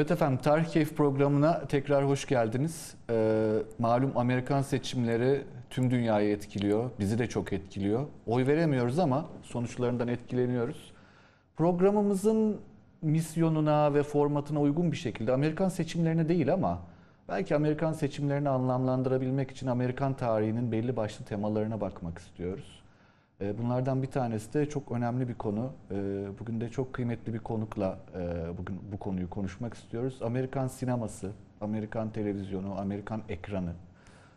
Evet efendim Tarih Keyif programına tekrar hoş geldiniz. Ee, malum Amerikan seçimleri tüm dünyayı etkiliyor, bizi de çok etkiliyor. Oy veremiyoruz ama sonuçlarından etkileniyoruz. Programımızın misyonuna ve formatına uygun bir şekilde Amerikan seçimlerine değil ama belki Amerikan seçimlerini anlamlandırabilmek için Amerikan tarihinin belli başlı temalarına bakmak istiyoruz. Ee, Bunlardan bir tanesi de çok önemli bir konu. Ee, Bugün de çok kıymetli bir konukla e, bugün bu konuyu konuşmak istiyoruz. Amerikan sineması, Amerikan televizyonu, Amerikan ekranı.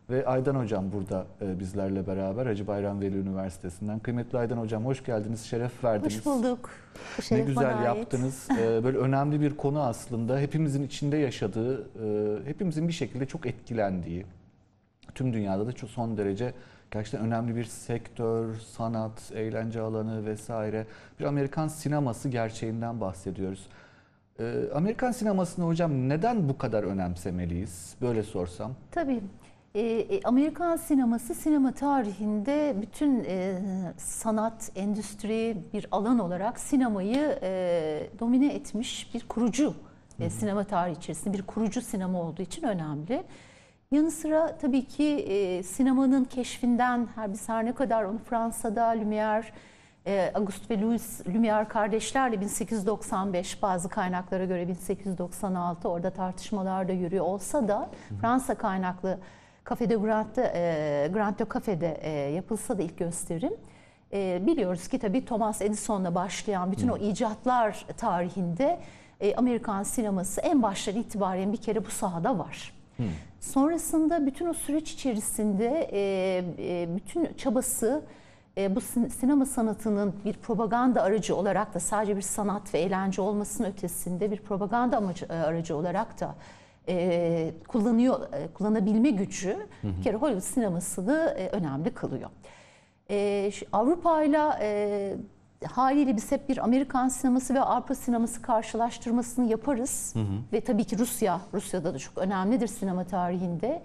Ve Aydan Hocam burada e, bizlerle beraber Hacı Bayram Veli Üniversitesi'nden. Kıymetli Aydan Hocam hoş geldiniz, şeref verdiniz. Hoş bulduk. Bu Ne şeref güzel bana ait. yaptınız. Ee, Böyle önemli bir konu aslında. Hepimizin içinde yaşadığı, e, hepimizin bir şekilde çok etkilendiği, tüm dünyada da çok son derece gerçekten önemli bir sektör, sanat, eğlence alanı vesaire. Bir Amerikan sineması gerçeğinden bahsediyoruz. Ee, Amerikan sinemasını hocam neden bu kadar önemsemeliyiz? Böyle sorsam. Tabii. Ee, e, Amerikan sineması sinema tarihinde bütün e, sanat, endüstri bir alan olarak sinemayı e, domine etmiş bir kurucu e, sinema tarihi içerisinde bir kurucu sinema olduğu için önemli. Yanı sıra tabii ki e, sinemanın keşfinden her biz her ne kadar onu Fransa'da Lumière, e, Auguste ve Louis Lumière kardeşlerle 1895 bazı kaynaklara göre 1896 orada tartışmalar da yürüyor olsa da Fransa kaynaklı Café de Grand'de, e, Grand de Café'de e, yapılsa da ilk gösterim. E, biliyoruz ki tabii Thomas Edison'la başlayan bütün o icatlar tarihinde e, Amerikan sineması en baştan itibaren bir kere bu sahada var. Sonrasında bütün o süreç içerisinde e, e, bütün çabası e, bu sin- sinema sanatının bir propaganda aracı olarak da sadece bir sanat ve eğlence olmasının ötesinde bir propaganda amacı, e, aracı olarak da e, kullanıyor e, kullanabilme gücü bir kere Hollywood sinemasını e, önemli kılıyor. E, Avrupa ile e, haliyle biz hep bir Amerikan sineması ve Avrupa sineması karşılaştırmasını yaparız. Ve tabii ki Rusya, Rusya'da da çok önemlidir sinema tarihinde.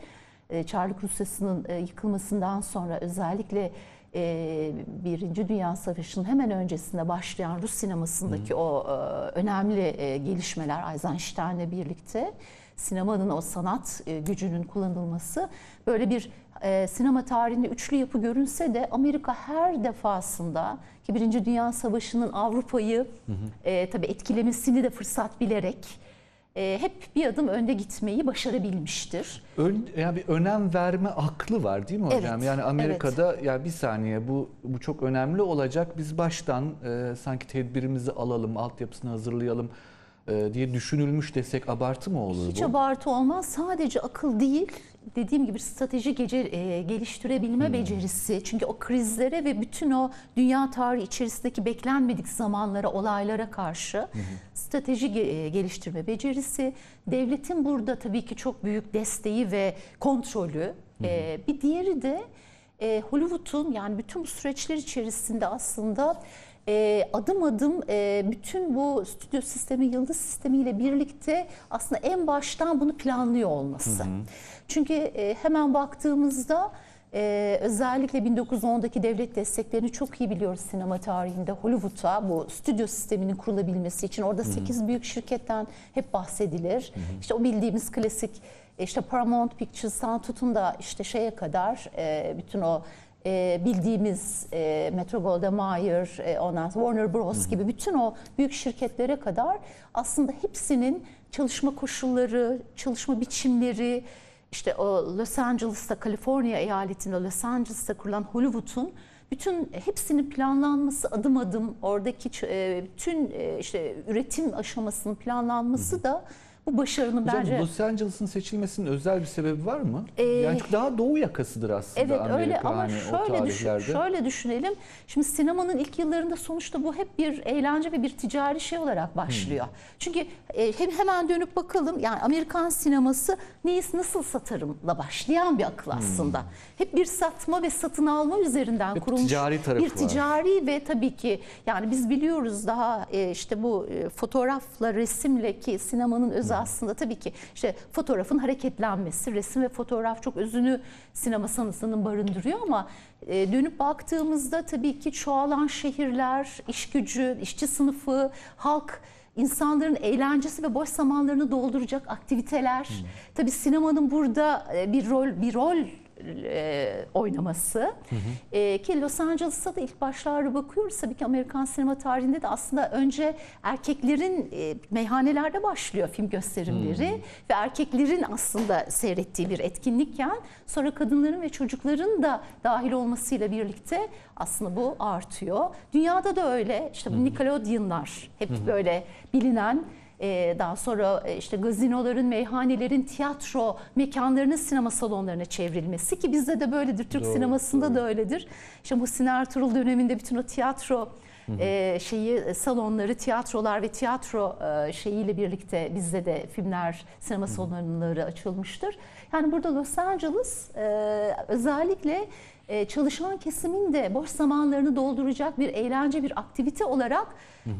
E, Çarlık Rusyası'nın e, yıkılmasından sonra özellikle e, Birinci Dünya Savaşı'nın hemen öncesinde başlayan Rus sinemasındaki o e, önemli e, gelişmeler Eisenstein'le birlikte sinemanın o sanat e, gücünün kullanılması böyle bir e, sinema tarihinde üçlü yapı görünse de Amerika her defasında ki Birinci Dünya Savaşı'nın Avrupa'yı e, tabii etkilemesini de fırsat bilerek e, hep bir adım önde gitmeyi başarabilmiştir. Ön, yani bir önem verme aklı var değil mi hocam? Evet, yani Amerika'da ya bir saniye bu bu çok önemli olacak. Biz baştan e, sanki tedbirimizi alalım, altyapısını hazırlayalım e, diye düşünülmüş desek abartı mı olur Hiç bu? abartı olmaz. Sadece akıl değil, dediğim gibi strateji gece, e, geliştirebilme Hmm. becerisi. Çünkü o krizlere ve bütün o dünya tarihi içerisindeki beklenmedik zamanlara, olaylara karşı strateji ge- e, geliştirme becerisi. Devletin burada tabii ki çok büyük desteği ve kontrolü. E, bir diğeri de e, Hollywood'un yani bütün bu süreçler içerisinde aslında e, adım adım e, bütün bu stüdyo sistemi, yıldız sistemiyle birlikte aslında en baştan bunu planlıyor olması. Çünkü e, hemen baktığımızda e, özellikle 1910'daki devlet desteklerini çok iyi biliyoruz sinema tarihinde. Hollywood'a bu stüdyo sisteminin kurulabilmesi için. Orada 8 büyük şirketten hep bahsedilir. İşte o bildiğimiz klasik e, işte Paramount Pictures'tan tutun da işte şeye kadar e, bütün o e, bildiğimiz e, Metro Goldwyn Mayer, e, ondan Warner Bros. Gibi bütün o büyük şirketlere kadar aslında hepsinin çalışma koşulları, çalışma biçimleri, işte o Los Angeles'ta, Kaliforniya eyaletinde Los Angeles'ta kurulan Hollywood'un bütün hepsinin planlanması adım adım oradaki e, bütün e, işte üretim aşamasının planlanması da bu başarının Hocam bence Los Angeles'ın seçilmesinin özel bir sebebi var mı? Ee, yani çünkü daha doğu yakasıdır aslında Evet Amerika öyle ama hani şöyle düşün, şöyle düşünelim. Şimdi sinemanın ilk yıllarında sonuçta bu hep bir eğlence ve bir ticari şey olarak başlıyor. Hmm. Çünkü e, hem hemen dönüp bakalım yani Amerikan sineması neyi nasıl satarımla başlayan bir akıl aslında. Hep bir satma ve satın alma üzerinden Bir kurulmuş ticari tarafı bir var. ticari ve tabii ki yani biz biliyoruz daha e, işte bu e, fotoğrafla resimle ki sinemanın aslında tabii ki işte fotoğrafın hareketlenmesi resim ve fotoğraf çok özünü sinema sanatının barındırıyor ama e, dönüp baktığımızda tabii ki çoğalan şehirler iş gücü işçi sınıfı halk insanların eğlencesi ve boş zamanlarını dolduracak aktiviteler. Tabii sinemanın burada e, bir rol bir rol e, oynaması. E, ki Los Angeles'a da ilk başlarda bakıyoruz. Tabii ki Amerikan sinema tarihinde de aslında önce erkeklerin e, meyhanelerde başlıyor film gösterimleri. Ve erkeklerin aslında seyrettiği bir etkinlikken sonra kadınların ve çocukların da dahil olmasıyla birlikte aslında bu artıyor. Dünyada da öyle. İşte bu Nickelodeon'lar hep böyle bilinen ee, daha sonra e, işte gazinoların, meyhanelerin, tiyatro mekanlarının sinema salonlarına çevrilmesi ki bizde de böyledir. Türk Doğru, sinemasında doğru. da öyledir. İşte Muhsin Ertuğrul döneminde bütün o tiyatro e, şeyi e, salonları, tiyatrolar ve tiyatro e, şeyiyle birlikte bizde de filmler, sinema salonları açılmıştır. Yani burada Los Angeles e, özellikle e, çalışan kesimin de boş zamanlarını dolduracak bir eğlence, bir aktivite olarak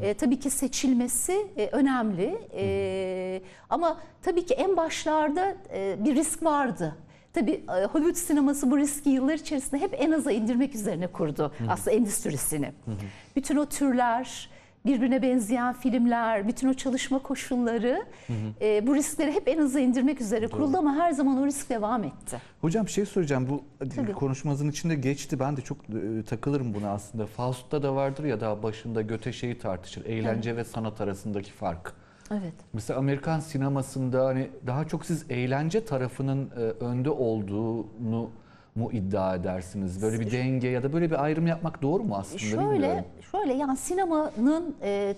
e, tabii ki seçilmesi e, önemli. E, ama tabii ki en başlarda e, bir risk vardı. Tabii e, Hollywood sineması bu riski yıllar içerisinde hep en aza indirmek üzerine kurdu aslında endüstrisini. Bütün o türler, birbirine benzeyen filmler, bütün o çalışma koşulları e, bu riskleri hep en aza indirmek üzere kuruldu ama her zaman o risk devam etti. Hocam bir şey soracağım. Bu Tabii. konuşmanızın içinde geçti. Ben de çok e, takılırım buna aslında. Faust'ta da vardır ya daha başında Göte şeyi tartışır. Eğlence ve sanat arasındaki fark. Evet. Mesela Amerikan sinemasında hani daha çok siz eğlence tarafının e, önde olduğunu mu iddia edersiniz? Böyle bir denge ya da böyle bir ayrım yapmak doğru mu aslında? Şöyle, bilmiyorum. şöyle yani sinemanın e,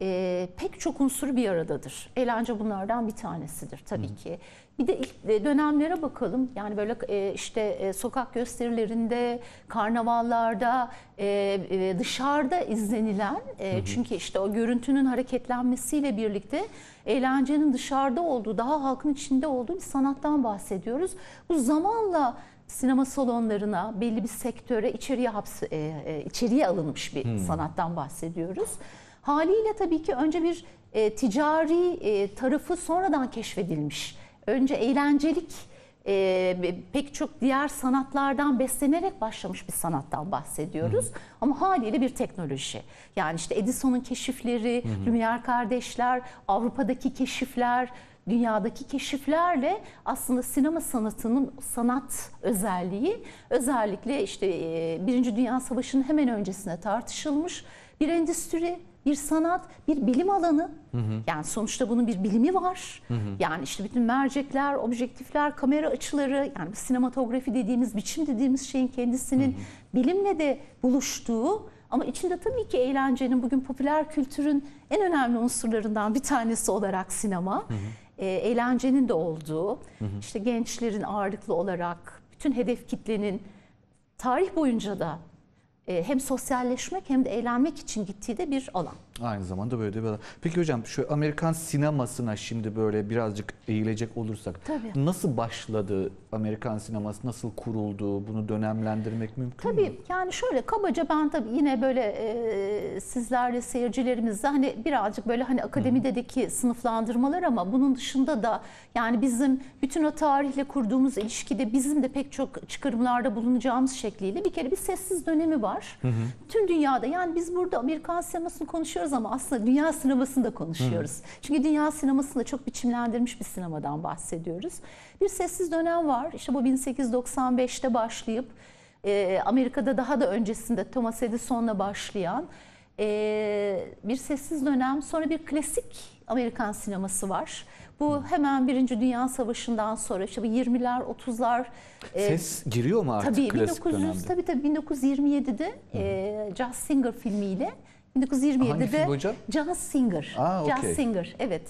e, pek çok unsuru bir aradadır. Eğlence bunlardan bir tanesidir tabii ki. Bir de ilk e, dönemlere bakalım. Yani böyle e, işte e, sokak gösterilerinde, karnavallarda, e, e, dışarıda izlenilen e, çünkü işte o görüntünün hareketlenmesiyle birlikte eğlencenin dışarıda olduğu, daha halkın içinde olduğu bir sanattan bahsediyoruz. Bu zamanla sinema salonlarına, belli bir sektöre içeriye hapse, e, e, içeriye alınmış bir sanattan bahsediyoruz. Haliyle tabii ki önce bir e, ticari e, tarafı sonradan keşfedilmiş. Önce eğlencelik e, pek çok diğer sanatlardan beslenerek başlamış bir sanattan bahsediyoruz. Ama haliyle bir teknoloji. Yani işte Edison'un keşifleri, Lumière kardeşler, Avrupa'daki keşifler, dünyadaki keşiflerle aslında sinema sanatının sanat özelliği özellikle işte e, Birinci Dünya Savaşı'nın hemen öncesine tartışılmış bir endüstri, bir sanat, bir bilim alanı. Yani sonuçta bunun bir bilimi var. Yani işte bütün mercekler, objektifler, kamera açıları, yani sinematografi dediğimiz, biçim dediğimiz şeyin kendisinin bilimle de buluştuğu ama içinde tabii ki eğlencenin bugün popüler kültürün en önemli unsurlarından bir tanesi olarak sinema. E, eğlencenin de olduğu, işte gençlerin ağırlıklı olarak bütün hedef kitlenin tarih boyunca da e, hem sosyalleşmek hem de eğlenmek için gittiği de bir alan. Aynı zamanda böyle de bir. Peki hocam şu Amerikan sinemasına şimdi böyle birazcık eğilecek olursak Tabii. nasıl başladı Amerikan sineması nasıl kuruldu bunu dönemlendirmek mümkün mü? Tabii yani şöyle kabaca ben tabii yine böyle e, sizlerle seyircilerimizle hani birazcık böyle hani akademideki sınıflandırmalar ama bunun dışında da yani bizim bütün o tarihle kurduğumuz ilişkide bizim de pek çok çıkarımlarda bulunacağımız şekliyle bir kere bir sessiz dönemi var. Tüm dünyada yani biz burada Amerikan sinemasını konuşuyoruz ama aslında dünya sinemasını da konuşuyoruz. Çünkü dünya sinemasını da çok biçimlendirmiş bir sinemadan bahsediyoruz. Bir sessiz dönem var. İşte bu 1895'te başlayıp e, Amerika'da daha da öncesinde Thomas Edison'la başlayan e, bir sessiz dönem. Sonra bir klasik Amerikan sineması var. Bu hemen Birinci Dünya Savaşı'ndan sonra işte bu 20'ler, 30'lar e, Ses giriyor mu artık tabii klasik 1900 dönemde? tabii tabii 1927'de e, Jazz Singer filmiyle Hangi 1927'de film hocam? Jazz Singer. Aa, Jazz okey. Singer evet.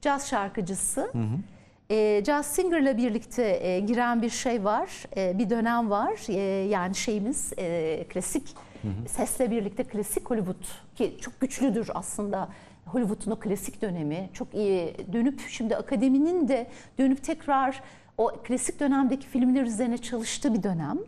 Caz şarkıcısı. E, Jazz Singer'la birlikte e, giren bir şey var, e, bir dönem var. E, yani şeyimiz e, klasik sesle birlikte klasik Hollywood ki çok güçlüdür aslında. Hollywood'un o klasik dönemi çok iyi dönüp şimdi akademinin de dönüp tekrar o klasik dönemdeki filmler üzerine çalıştığı bir dönem.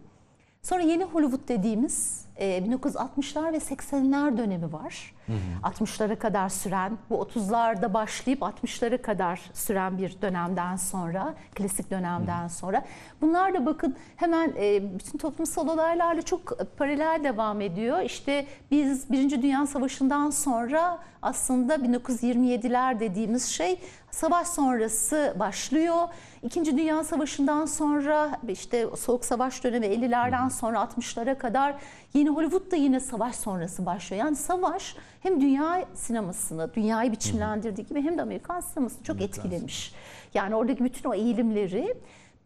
Sonra yeni Hollywood dediğimiz e, 1960'lar ve 80'ler dönemi var. 60'lara kadar süren, bu 30'larda başlayıp 60'lara kadar süren bir dönemden sonra, klasik dönemden sonra. Bunlar da bakın hemen e, bütün toplumsal olaylarla çok paralel devam ediyor. İşte biz Birinci Dünya Savaşı'ndan sonra aslında 1927'ler dediğimiz şey savaş sonrası başlıyor. İkinci Dünya Savaşı'ndan sonra işte Soğuk Savaş dönemi 50'lerden sonra 60'lara kadar yeni Hollywood da yine savaş sonrası başlıyor. Yani savaş hem dünya sinemasını, dünyayı biçimlendirdiği gibi hem de Amerikan sinemasını çok etkilemiş. Yani oradaki bütün o eğilimleri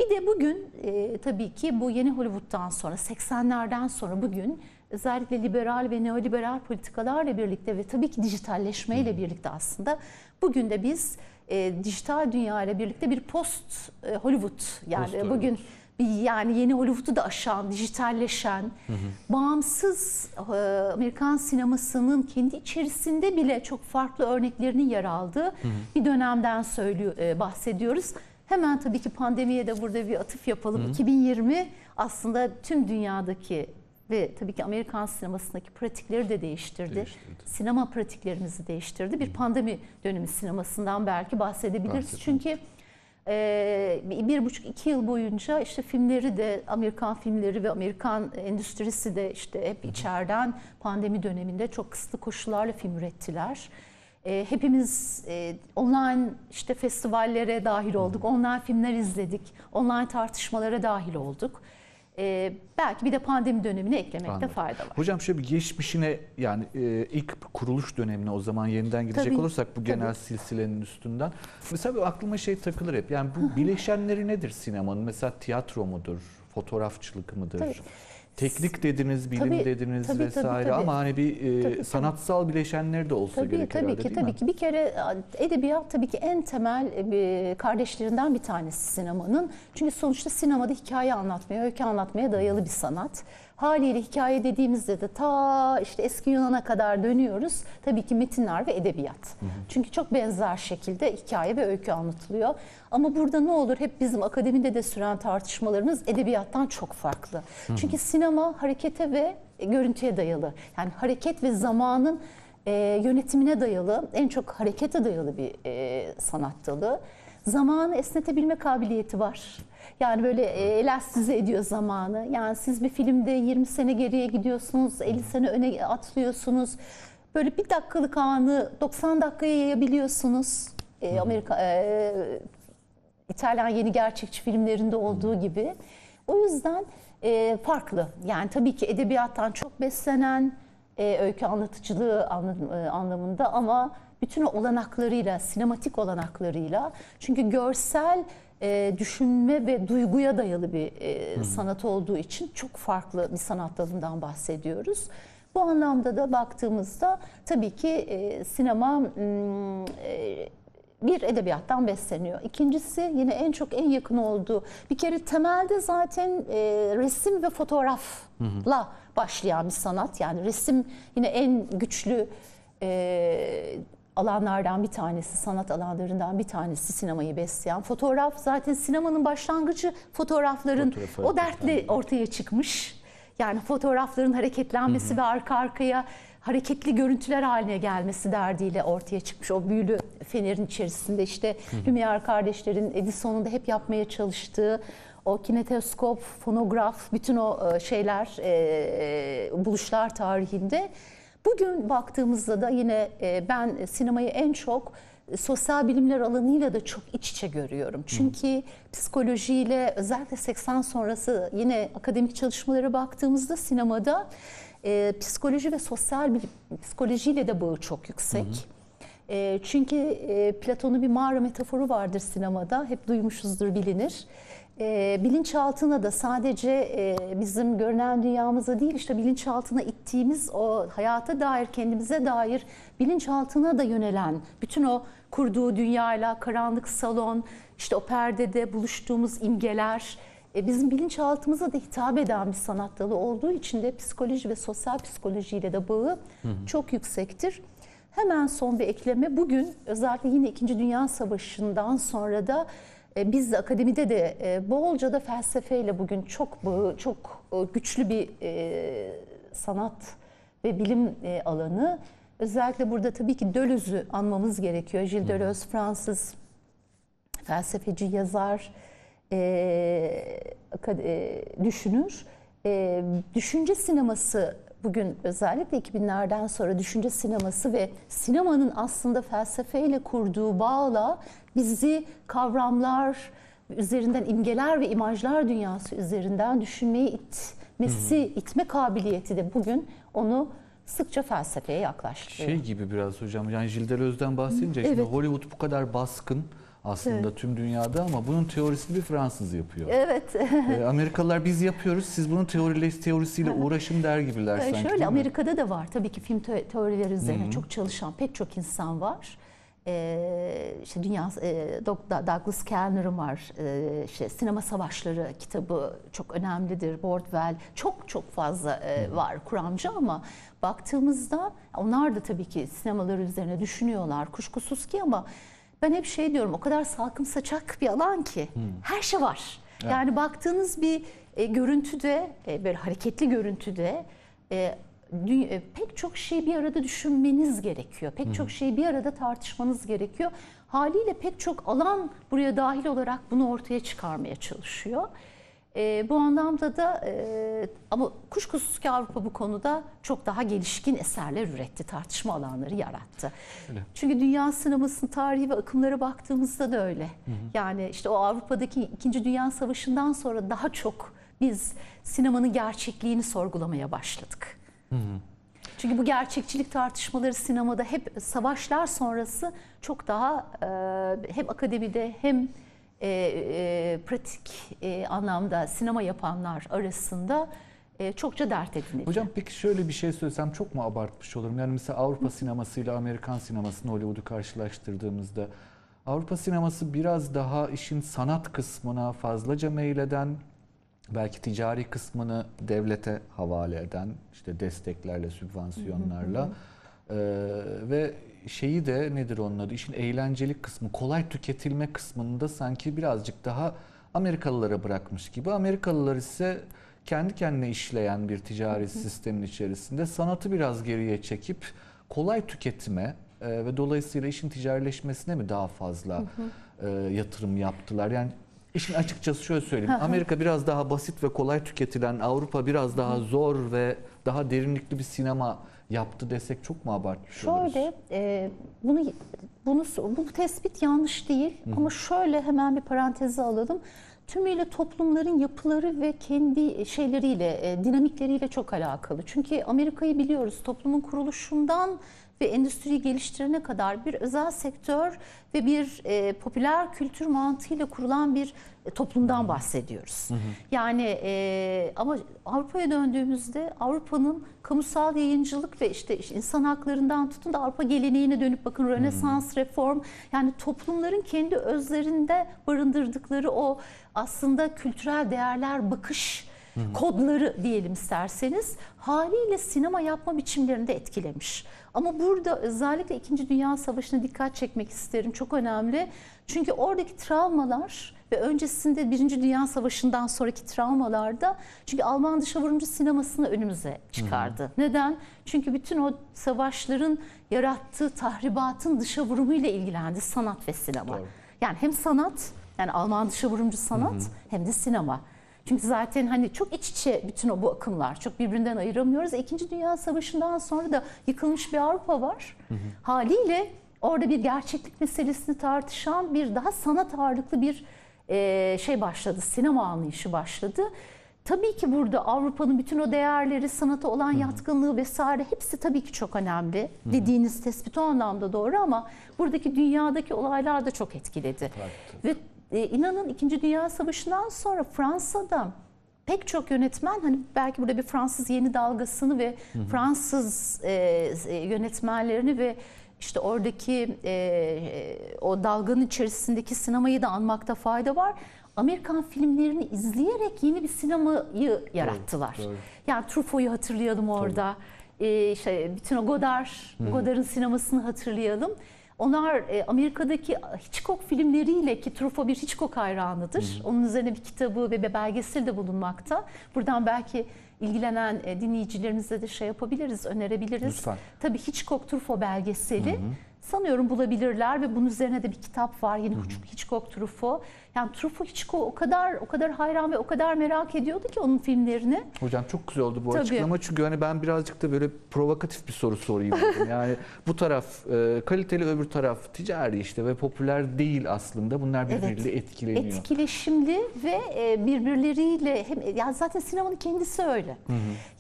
bir de bugün e, tabii ki bu yeni Hollywood'dan sonra 80'lerden sonra bugün özellikle liberal ve neoliberal politikalarla birlikte ve tabii ki dijitalleşmeyle birlikte aslında bugün de biz e, dijital dünya ile birlikte bir post e, Hollywood yani Post bugün bir yani yeni Hollywood'u da aşan, dijitalleşen, bağımsız e, Amerikan sinemasının kendi içerisinde bile çok farklı örneklerinin yer aldığı bir dönemden söylüyor, e, bahsediyoruz. Hemen tabii ki pandemiye de burada bir atıf yapalım. 2020 aslında tüm dünyadaki ve tabii ki Amerikan sinemasındaki pratikleri de değiştirdi. Değiştirdi. Sinema pratiklerimizi değiştirdi. Bir pandemi dönemi sinemasından belki bahsedebiliriz. Bahsedelim. Çünkü e, bir buçuk iki yıl boyunca işte filmleri de Amerikan filmleri ve Amerikan endüstrisi de işte hep içeriden pandemi döneminde çok kısıtlı koşullarla film ürettiler. E, hepimiz e, online işte festivallere dahil olduk, online filmler izledik, online tartışmalara dahil olduk. E, belki bir de pandemi dönemini eklemekte Anladım. fayda var. Hocam şöyle bir geçmişine yani e, ilk kuruluş dönemine o zaman yeniden gidecek Tabii, olursak bu genel tabii. silsilenin üstünden. Mesela aklıma şey takılır hep. Yani bu bileşenleri nedir sinemanın? Mesela tiyatro mudur? Fotoğrafçılık mıdır? Tabii. Teknik dediniz, bilim Tabii, dediniz tabii, tabii, vesaire tabii. ama hani bir e, Tabii, tabii. sanatsal bileşenleri de olsa Tabii gerek tabii herhalde ki değil tabii mi? ki bir kere edebiyat tabii ki en temel e, kardeşlerinden bir tanesi sinemanın. Çünkü sonuçta sinemada hikaye anlatmaya, öykü anlatmaya dayalı bir sanat. Haliyle hikaye dediğimizde de ta işte eski Yunan'a kadar dönüyoruz. Tabii ki metinler ve edebiyat. Çünkü çok benzer şekilde hikaye ve öykü anlatılıyor. Ama burada ne olur hep bizim akademide de süren tartışmalarımız edebiyattan çok farklı. Çünkü sinema harekete ve görüntüye dayalı. Yani hareket ve zamanın e, yönetimine dayalı, en çok harekete dayalı bir e, sanat dalı. Zamanı esnetebilme kabiliyeti var. Yani böyle e, elastize ediyor zamanı. Yani siz bir filmde 20 sene geriye gidiyorsunuz, 50 sene öne atlıyorsunuz. Böyle bir dakikalık anı 90 dakikaya yayabiliyorsunuz. E, Amerika, e, İtalyan yeni gerçekçi filmlerinde olduğu gibi. O yüzden e, farklı. Yani tabii ki edebiyattan çok beslenen e, öykü anlatıcılığı e, anlamında ama bütün o olanaklarıyla, sinematik olanaklarıyla çünkü görsel e, düşünme ve duyguya dayalı bir e, sanat olduğu için çok farklı bir sanat dalından bahsediyoruz. Bu anlamda da baktığımızda tabii ki e, sinema e, bir edebiyattan besleniyor. İkincisi yine en çok en yakın olduğu bir kere temelde zaten e, resim ve fotoğrafla başlayan bir sanat. Yani resim yine en güçlü e, alanlardan bir tanesi, sanat alanlarından bir tanesi sinemayı besleyen. Fotoğraf zaten sinemanın başlangıcı fotoğrafların Fotoğraf o dertle hareketlendirme. ortaya çıkmış. Yani fotoğrafların hareketlenmesi ve arka arkaya hareketli görüntüler haline gelmesi derdiyle ortaya çıkmış. O büyülü fenerin içerisinde işte Lumière kardeşlerin Edison'un da hep yapmaya çalıştığı o kinetoskop, fonograf, bütün o e, şeyler, e, buluşlar tarihinde. Bugün baktığımızda da yine e, ben sinemayı en çok e, sosyal bilimler alanıyla da çok iç içe görüyorum. Çünkü psikolojiyle özellikle 80 sonrası yine akademik çalışmalara baktığımızda sinemada e, psikoloji ve sosyal bilim, psikolojiyle de bağı çok yüksek. E, çünkü e, Platon'un bir mağara metaforu vardır sinemada. Hep duymuşuzdur, bilinir. E, bilinçaltına da sadece e, bizim görünen dünyamıza değil işte bilinçaltına ittiğimiz o hayata dair kendimize dair bilinçaltına da yönelen bütün o kurduğu dünyayla karanlık salon işte o perdede buluştuğumuz imgeler e, bizim bilinçaltımıza da hitap eden bir sanat dalı olduğu için de psikoloji ve sosyal psikolojiyle de bağı çok yüksektir. Hemen son bir ekleme. Bugün özellikle yine 2. Dünya Savaşı'ndan sonra da biz de akademide de e, bolca da felsefeyle bugün çok çok e, güçlü bir e, sanat ve bilim e, alanı. Özellikle burada tabii ki Döloz'u anmamız gerekiyor. Gilles Deleuze Fransız felsefeci, yazar, e, e, düşünür. E, düşünce sineması bugün özellikle 2000'lerden sonra düşünce sineması ve sinemanın aslında felsefeyle kurduğu bağla bizi kavramlar üzerinden imgeler ve imajlar dünyası üzerinden düşünmeyi itmesi, itme kabiliyeti de bugün onu sıkça felsefeye yaklaştırıyor. Şey gibi biraz hocam yani Gilles Deleuze'den bahsedince şimdi Evet. Hollywood bu kadar baskın aslında tüm dünyada ama bunun teorisini bir Fransız yapıyor. Evet. Ee, Amerikalılar biz yapıyoruz siz bunun teoriyle, teorisiyle uğraşın der gibiler Ee, sanki. Şöyle? Amerika'da da var tabii ki film te- teorileri üzerine Hı hı. çok çalışan pek çok insan var. Ee, işte dünya e, Douglas Kellner'ın var. Ee, işte Sinema Savaşları kitabı çok önemlidir. Bordwell çok çok fazla e, var kuramcı ama baktığımızda onlar da tabii ki sinemaları üzerine düşünüyorlar kuşkusuz ki ama ben hep şey diyorum o kadar salkım saçak bir alan ki her şey var. Evet. Yani baktığınız bir e, görüntüde, e, böyle hareketli görüntüde e, dü- e, pek çok şeyi bir arada düşünmeniz gerekiyor. Pek çok şeyi bir arada tartışmanız gerekiyor. Haliyle pek çok alan buraya dahil olarak bunu ortaya çıkarmaya çalışıyor. E, bu anlamda da e, ama kuşkusuz ki Avrupa bu konuda çok daha gelişkin eserler üretti, tartışma alanları yarattı. Öyle. Çünkü dünya sinemasının tarihi ve akımlara baktığımızda da öyle. Yani işte o Avrupa'daki İkinci Dünya Savaşı'ndan sonra daha çok biz sinemanın gerçekliğini sorgulamaya başladık. Çünkü bu gerçekçilik tartışmaları sinemada hep savaşlar sonrası çok daha e, hem akademide hem e, e, pratik e, anlamda sinema yapanlar arasında e, çokça dert edinildi. Hocam peki şöyle bir şey söylesem çok mu abartmış olurum? Yani mesela Avrupa sinemasıyla Amerikan sinemasını Hollywood'u karşılaştırdığımızda Avrupa sineması biraz daha işin sanat kısmına fazlaca meyleden, belki ticari kısmını devlete havale eden, işte desteklerle, sübvansiyonlarla Ee, ve şeyi de nedir onun adı? İşin eğlencelik kısmı, kolay tüketilme kısmında sanki birazcık daha Amerikalılara bırakmış gibi. Amerikalılar ise kendi kendine işleyen bir ticari sistemin içerisinde sanatı biraz geriye çekip kolay tüketime e, ve dolayısıyla işin ticarileşmesine mi daha fazla e, yatırım yaptılar? Yani işin açıkçası şöyle söyleyeyim. Amerika biraz daha basit ve kolay tüketilen, Avrupa biraz daha zor ve daha derinlikli bir sinema yaptı desek çok mu abartmış oluruz? Şöyle e, bunu bunu bu tespit yanlış değil ama şöyle hemen bir paranteze alalım. Tümüyle toplumların yapıları ve kendi şeyleriyle, e, dinamikleriyle çok alakalı. Çünkü Amerika'yı biliyoruz. Toplumun kuruluşundan ve endüstriyi geliştirene kadar bir özel sektör ve bir e, popüler kültür mantığıyla kurulan bir e, toplumdan bahsediyoruz. Yani e, ama Avrupa'ya döndüğümüzde Avrupa'nın kamusal yayıncılık ve işte, işte insan haklarından tutun da Avrupa geleneğine dönüp bakın Rönesans, reform yani toplumların kendi özlerinde barındırdıkları o aslında kültürel değerler, bakış kodları diyelim isterseniz haliyle sinema yapma biçimlerini de etkilemiş. Ama burada özellikle 2. Dünya Savaşı'na dikkat çekmek isterim. Çok önemli. Çünkü oradaki travmalar ve öncesinde 1. Dünya Savaşı'ndan sonraki travmalarda çünkü Alman dışavurumcu sinemasını önümüze çıkardı. Neden? Çünkü bütün o savaşların yarattığı tahribatın dışavurumuyla ilgilendi sanat ve sinema. Doğru. Yani hem sanat yani Alman dışavurumcu sanat hem de sinema. Çünkü zaten hani çok iç içe bütün o bu akımlar. Çok birbirinden ayıramıyoruz. İkinci Dünya Savaşı'ndan sonra da yıkılmış bir Avrupa var. Haliyle orada bir gerçeklik meselesini tartışan bir daha sanat ağırlıklı bir e, şey başladı. Sinema anlayışı başladı. Tabii ki burada Avrupa'nın bütün o değerleri, sanata olan yatkınlığı vesaire hepsi tabii ki çok önemli. Dediğiniz tespit o anlamda doğru ama buradaki dünyadaki olaylar da çok etkiledi. Ve e, inanın 2. Dünya Savaşı'ndan sonra Fransa'da pek çok yönetmen hani belki burada bir Fransız yeni dalgasını ve Fransız e, e, yönetmenlerini ve işte oradaki e, e, o dalganın içerisindeki sinemayı da anmakta fayda var. Amerikan filmlerini izleyerek yeni bir sinemayı yarattılar. doğru. Yani Truffaut'u hatırlayalım orada. E, işte bütün o Godard, Godard'ın sinemasını hatırlayalım. Onlar e, Amerika'daki Hitchcock filmleriyle ki Truffaut bir Hitchcock hayranıdır. Onun üzerine bir kitabı ve bir belgesel de bulunmakta. Buradan belki ilgilenen e, dinleyicilerimize de şey yapabiliriz, önerebiliriz. Lütfen. Tabii Hitchcock Truffaut belgeseli. Sanıyorum bulabilirler ve bunun üzerine de bir kitap var yine Hitchcock Truffaut. Yani Truffaut Hitchcock o kadar o kadar hayran ve o kadar merak ediyordu ki onun filmlerini. Hocam çok güzel oldu bu Tabii. açıklama çünkü hani ben birazcık da böyle provokatif bir soru sorayım dedim. Yani bu taraf e, kaliteli öbür taraf ticari işte ve popüler değil aslında. Bunlar birbiriyle etkileniyor. Etkileşimli ve e, birbirleriyle hem ya zaten sinemanın kendisi öyle.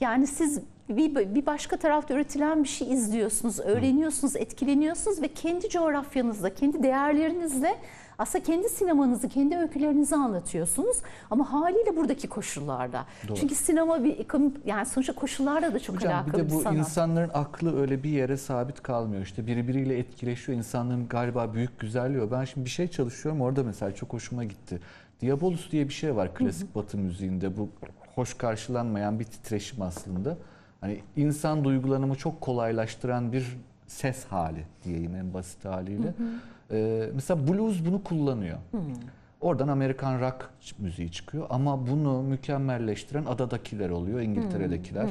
Yani siz bir, bir başka tarafta üretilen bir şey izliyorsunuz, öğreniyorsunuz, etkileniyorsunuz ve kendi coğrafyanızda, kendi değerlerinizle aslında kendi sinemanızı, kendi öykülerinizi anlatıyorsunuz ama haliyle buradaki koşullarda. Doğru. Çünkü sinema bir yani sonuçta koşullarla da çok Hocam bir alakalı de bu sanat. insanların aklı öyle bir yere sabit kalmıyor. İşte birbiriyle etkileşiyor. İnsanların galiba büyük güzelliği o. Ben şimdi bir şey çalışıyorum orada mesela çok hoşuma gitti. Diabolus diye bir şey var klasik batı müziğinde. Bu hoş karşılanmayan bir titreşim aslında. Hani insan duygulanımı çok kolaylaştıran bir ses hali diyeyim en basit haliyle. Ee, mesela blues bunu kullanıyor. Oradan Amerikan rock müziği çıkıyor ama bunu mükemmelleştiren adadakiler oluyor, İngiltere'dekiler.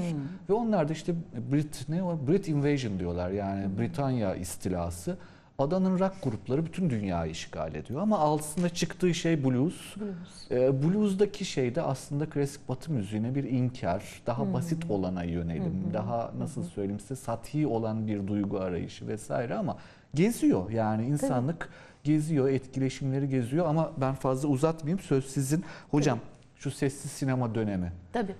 Ve onlar da işte Brit ne o? Brit Invasion diyorlar yani Britanya istilası. Adanın rock grupları bütün dünyayı işgal ediyor ama altında çıktığı şey blues. Blues. Ee, blues'daki şey de aslında klasik batı müziğine bir inkar, daha basit olana yönelim, daha nasıl söyleyeyim size sathi olan bir duygu arayışı vesaire ama geziyor yani insanlık geziyor, etkileşimleri geziyor ama ben fazla uzatmayayım söz sizin. Hocam şu sessiz sinema dönemi. Tabii.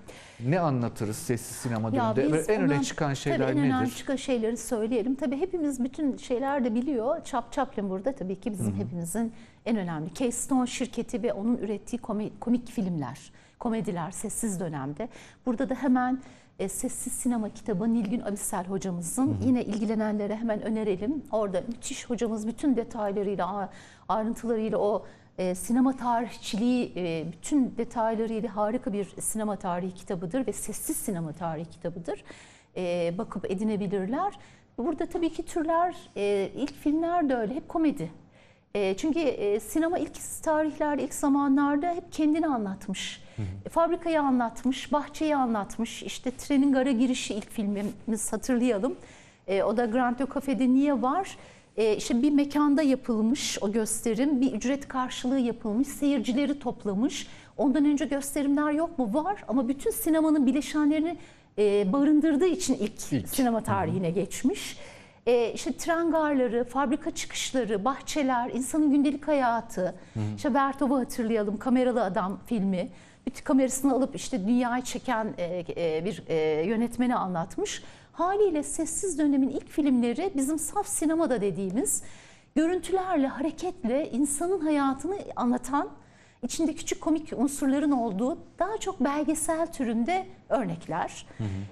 Ne anlatırız sessiz sinema Ya döneminde? en öne ondan- çıkan şeyler tabii en önemli nedir? çıkan şeyleri söyleyelim. Tabii hepimiz bütün şeyler de biliyor. Chap Chaplin burada tabii ki bizim hepimizin en önemli. Keystone şirketi ve onun ürettiği komik, komik filmler, komediler sessiz dönemde. Burada da hemen e, Sessiz Sinema kitabı Nilgün Abisel hocamızın yine ilgilenenlere hemen önerelim. Orada müthiş hocamız bütün detaylarıyla, ayrıntılarıyla o e, sinema tarihçiliği e, bütün detaylarıyla harika bir sinema tarihi kitabıdır ve sessiz sinema tarihi kitabıdır. E, bakıp edinebilirler. Burada tabii ki türler, e, ilk filmler de öyle, hep komedi. E, çünkü e, sinema ilk tarihlerde, ilk zamanlarda hep kendini anlatmış. E, Fabrikayı anlatmış, bahçeyi anlatmış. İşte trenin gara girişi ilk filmimiz hatırlayalım. E, o da Grand Cafe'de niye var? E, işte bir mekanda yapılmış o gösterim, bir ücret karşılığı yapılmış, seyircileri toplamış. Ondan önce gösterimler yok mu? Var ama bütün sinemanın bileşenlerini e, barındırdığı için ilk, İlk. sinema tarihine geçmiş. E, işte tren garları, fabrika çıkışları, bahçeler, insanın gündelik hayatı. İşte Bertov'u hatırlayalım, Kameralı Adam filmi. Bütün kamerasını alıp işte dünyayı çeken e, e, bir e, yönetmeni anlatmış. Haliyle Sessiz Dönem'in ilk filmleri bizim saf sinemada dediğimiz görüntülerle, hareketle insanın hayatını anlatan, içinde küçük komik unsurların olduğu daha çok belgesel türünde örnekler.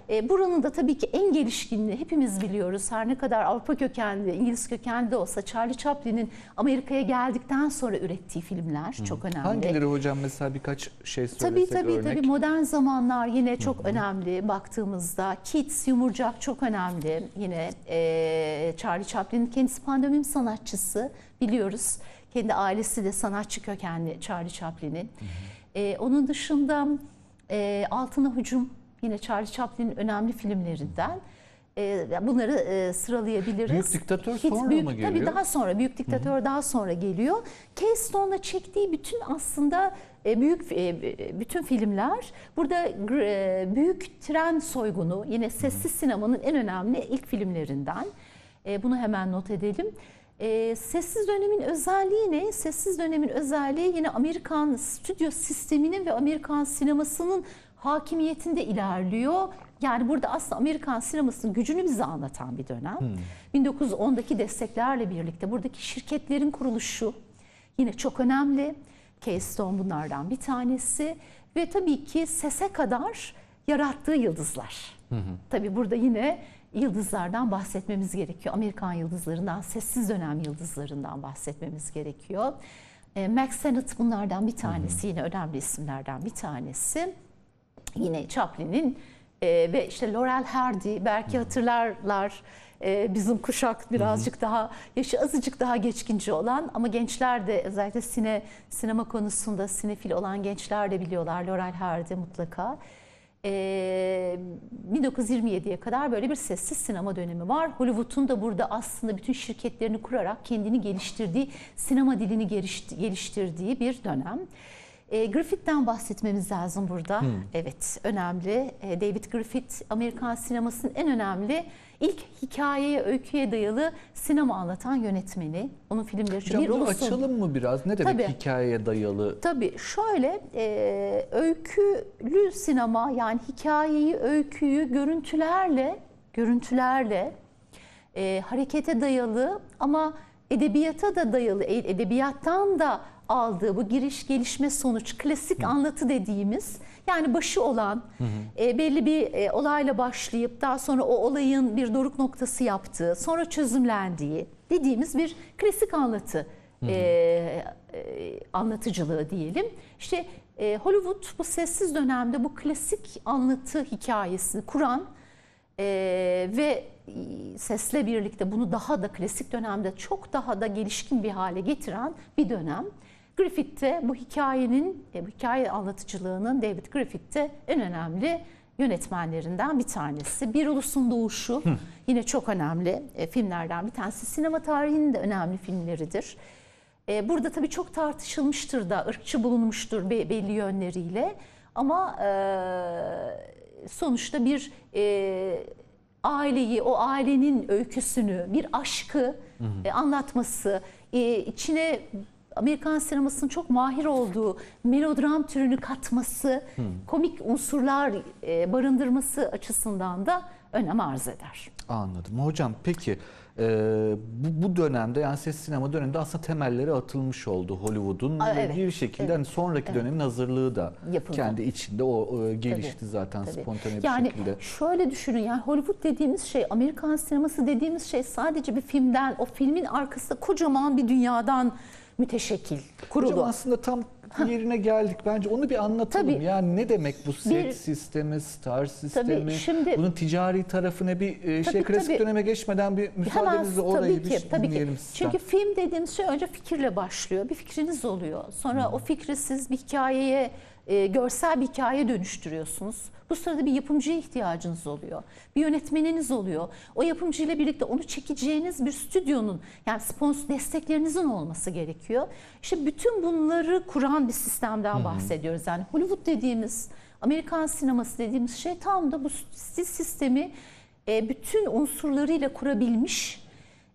E, buranın da tabii ki en gelişkinliği hepimiz biliyoruz. Her ne kadar Avrupa kökenli, İngiliz kökenli de olsa Charlie Chaplin'in Amerika'ya geldikten sonra ürettiği filmler çok önemli. Hangileri hocam mesela birkaç şey Tabii söylesek tabii örnek? tabii modern zamanlar yine çok önemli baktığımızda. Keats, Yumurcak çok önemli. Yine e, Charlie Chaplin kendisi pandemim sanatçısı biliyoruz. Kendi ailesi de sanatçı kökenli Charlie Chaplin'in. E, onun dışında e, Altına Hücum yine Charlie Chaplin'in önemli filmlerinden. E, bunları e, sıralayabiliriz. Büyük Diktatör Hit- sonra büyük, mı Tabii geliyor? daha sonra Büyük Diktatör daha sonra geliyor. Keystone'la çektiği bütün aslında e, büyük e, bütün filmler burada e, büyük tren soygunu yine sessiz sinemanın en önemli ilk filmlerinden. E, Bunu hemen not edelim. E, Sessiz dönemin özelliği ne? Sessiz dönemin özelliği yine Amerikan stüdyo sisteminin ve Amerikan sinemasının hakimiyetinde ilerliyor. Yani burada aslında Amerikan sinemasının gücünü bize anlatan bir dönem. 1910'daki desteklerle birlikte buradaki şirketlerin kuruluşu yine çok önemli. Keystone bunlardan bir tanesi ve tabii ki sese kadar yarattığı yıldızlar. Tabii burada yine yıldızlardan bahsetmemiz gerekiyor. Amerikan yıldızlarından, sessiz dönem yıldızlarından bahsetmemiz gerekiyor. E, Max Sennett bunlardan bir tanesi, yine önemli isimlerden bir tanesi. Yine Chaplin'in e, ve işte Laurel Hardy belki hatırlarlar e, bizim kuşak birazcık daha yaşı azıcık daha geçkinci olan ama gençler de özellikle sine sinema konusunda sinefil olan gençler de biliyorlar Laurel Hardy mutlaka. Ee, 1927'ye kadar böyle bir sessiz sinema dönemi var. Hollywood'un da burada aslında bütün şirketlerini kurarak kendini geliştirdiği, sinema dilini geliş- geliştirdiği bir dönem. E, Griffith'ten bahsetmemiz lazım burada. Evet, önemli. E, David Griffith, Amerikan sinemasının en önemli ilk hikayeye, öyküye dayalı sinema anlatan yönetmeni. Onun filmleri Hocam bir bunu ulusun- açalım mı biraz? Ne demek Tabii. hikayeye dayalı? Tabii şöyle e, öykülü sinema yani hikayeyi, öyküyü görüntülerle, görüntülerle e, harekete dayalı ama edebiyata da dayalı, e- edebiyattan da aldığı bu giriş gelişme sonuç klasik anlatı dediğimiz yani başı olan e, belli bir e, olayla başlayıp daha sonra o olayın bir doruk noktası yaptığı sonra çözümlendiği dediğimiz bir klasik anlatı e, e, anlatıcılığı diyelim. İşte e, Hollywood bu sessiz dönemde bu klasik anlatı hikayesini kuran e, ve e, sesle birlikte bunu daha da klasik dönemde çok daha da gelişkin bir hale getiren bir dönem. Griffith de bu hikayenin, e, bu hikaye anlatıcılığının David Griffith de en önemli yönetmenlerinden bir tanesi. Bir Ulusun Doğuşu yine çok önemli e, filmlerden bir tanesi. Sinema tarihinin de önemli filmleridir. E, Burada tabii çok tartışılmıştır da, ırkçı bulunmuştur be- belli yönleriyle. Ama sonuçta bir aileyi, o ailenin öyküsünü, bir aşkı anlatması, içine Amerikan sinemasının çok mahir olduğu melodram türünü katması, komik unsurlar e, barındırması açısından da önem arz eder. Anladım. Hocam peki e, bu, bu dönemde yani ses sinema döneminde aslında temelleri atılmış oldu Hollywood'un evet, bir şekilde evet, hani sonraki evet. dönemin hazırlığı da Yapıldı. kendi içinde o e, gelişti Tabii, zaten Tabii. spontane bir yani şekilde. şöyle düşünün yani Hollywood dediğimiz şey, Amerikan sineması dediğimiz şey sadece bir filmden, o filmin arkasında kocaman bir dünyadan müteşekkil, kurulu. Hocam aslında tam yerine geldik. Bence onu bir anlatalım. Tabii. Yani ne demek bu set Bir- sistemi, star sistemi? şimdi- bunun ticari tarafına bir e, şey Tabii, klasik tabii. döneme geçmeden bir müsaadenizle orayı tabii bir ki, tabii ki. dinleyelim sizden. Çünkü film dediğimiz şey önce fikirle başlıyor. Bir fikriniz oluyor. Sonra o fikri siz bir hikayeye, e, görsel bir hikaye dönüştürüyorsunuz. Bu sırada bir yapımcıya ihtiyacınız oluyor. Bir yönetmeniniz oluyor. O yapımcıyla birlikte onu çekeceğiniz bir stüdyonun yani sponsor desteklerinizin olması gerekiyor. İşte bütün bunları kuran bir sistemden bahsediyoruz. Yani Hollywood dediğimiz, Amerikan sineması dediğimiz şey tam da bu sistemi e, bütün unsurlarıyla kurabilmiş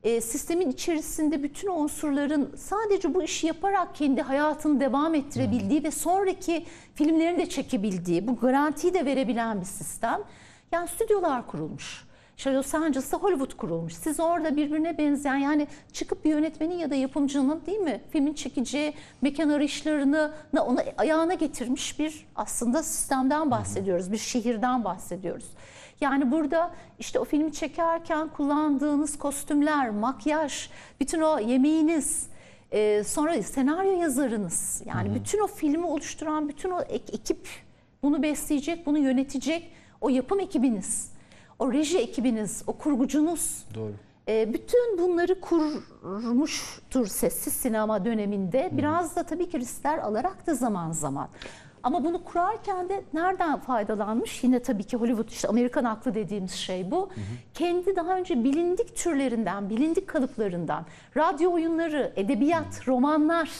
e, sistemin içerisinde bütün unsurların sadece bu işi yaparak kendi hayatını devam ettirebildiği ve sonraki filmlerini de çekebildiği, bu garantiyi de verebilen bir sistem. Yani stüdyolar kurulmuş. İşte Los Angeles'ta Hollywood kurulmuş. Siz orada birbirine benzeyen yani çıkıp bir yönetmenin ya da yapımcının değil mi filmin çekeceği mekan arayışlarını ona ayağına getirmiş bir aslında sistemden bahsediyoruz. Bir şehirden bahsediyoruz. Yani burada işte o filmi çekerken kullandığınız kostümler, makyaj, bütün o yemeğiniz, e, sonra senaryo yazarınız. Yani bütün o filmi oluşturan bütün o ek- ekip bunu besleyecek, bunu yönetecek o yapım ekibiniz, o reji ekibiniz, o kurgucunuz. Doğru. E, bütün bunları kurmuştur sessiz sinema döneminde. Biraz da tabii ki riskler alarak da zaman zaman. Ama bunu kurarken de nereden faydalanmış? Yine tabii ki Hollywood işte Amerikan aklı dediğimiz şey bu. Kendi daha önce bilindik türlerinden, bilindik kalıplarından, radyo oyunları, edebiyat, romanlar,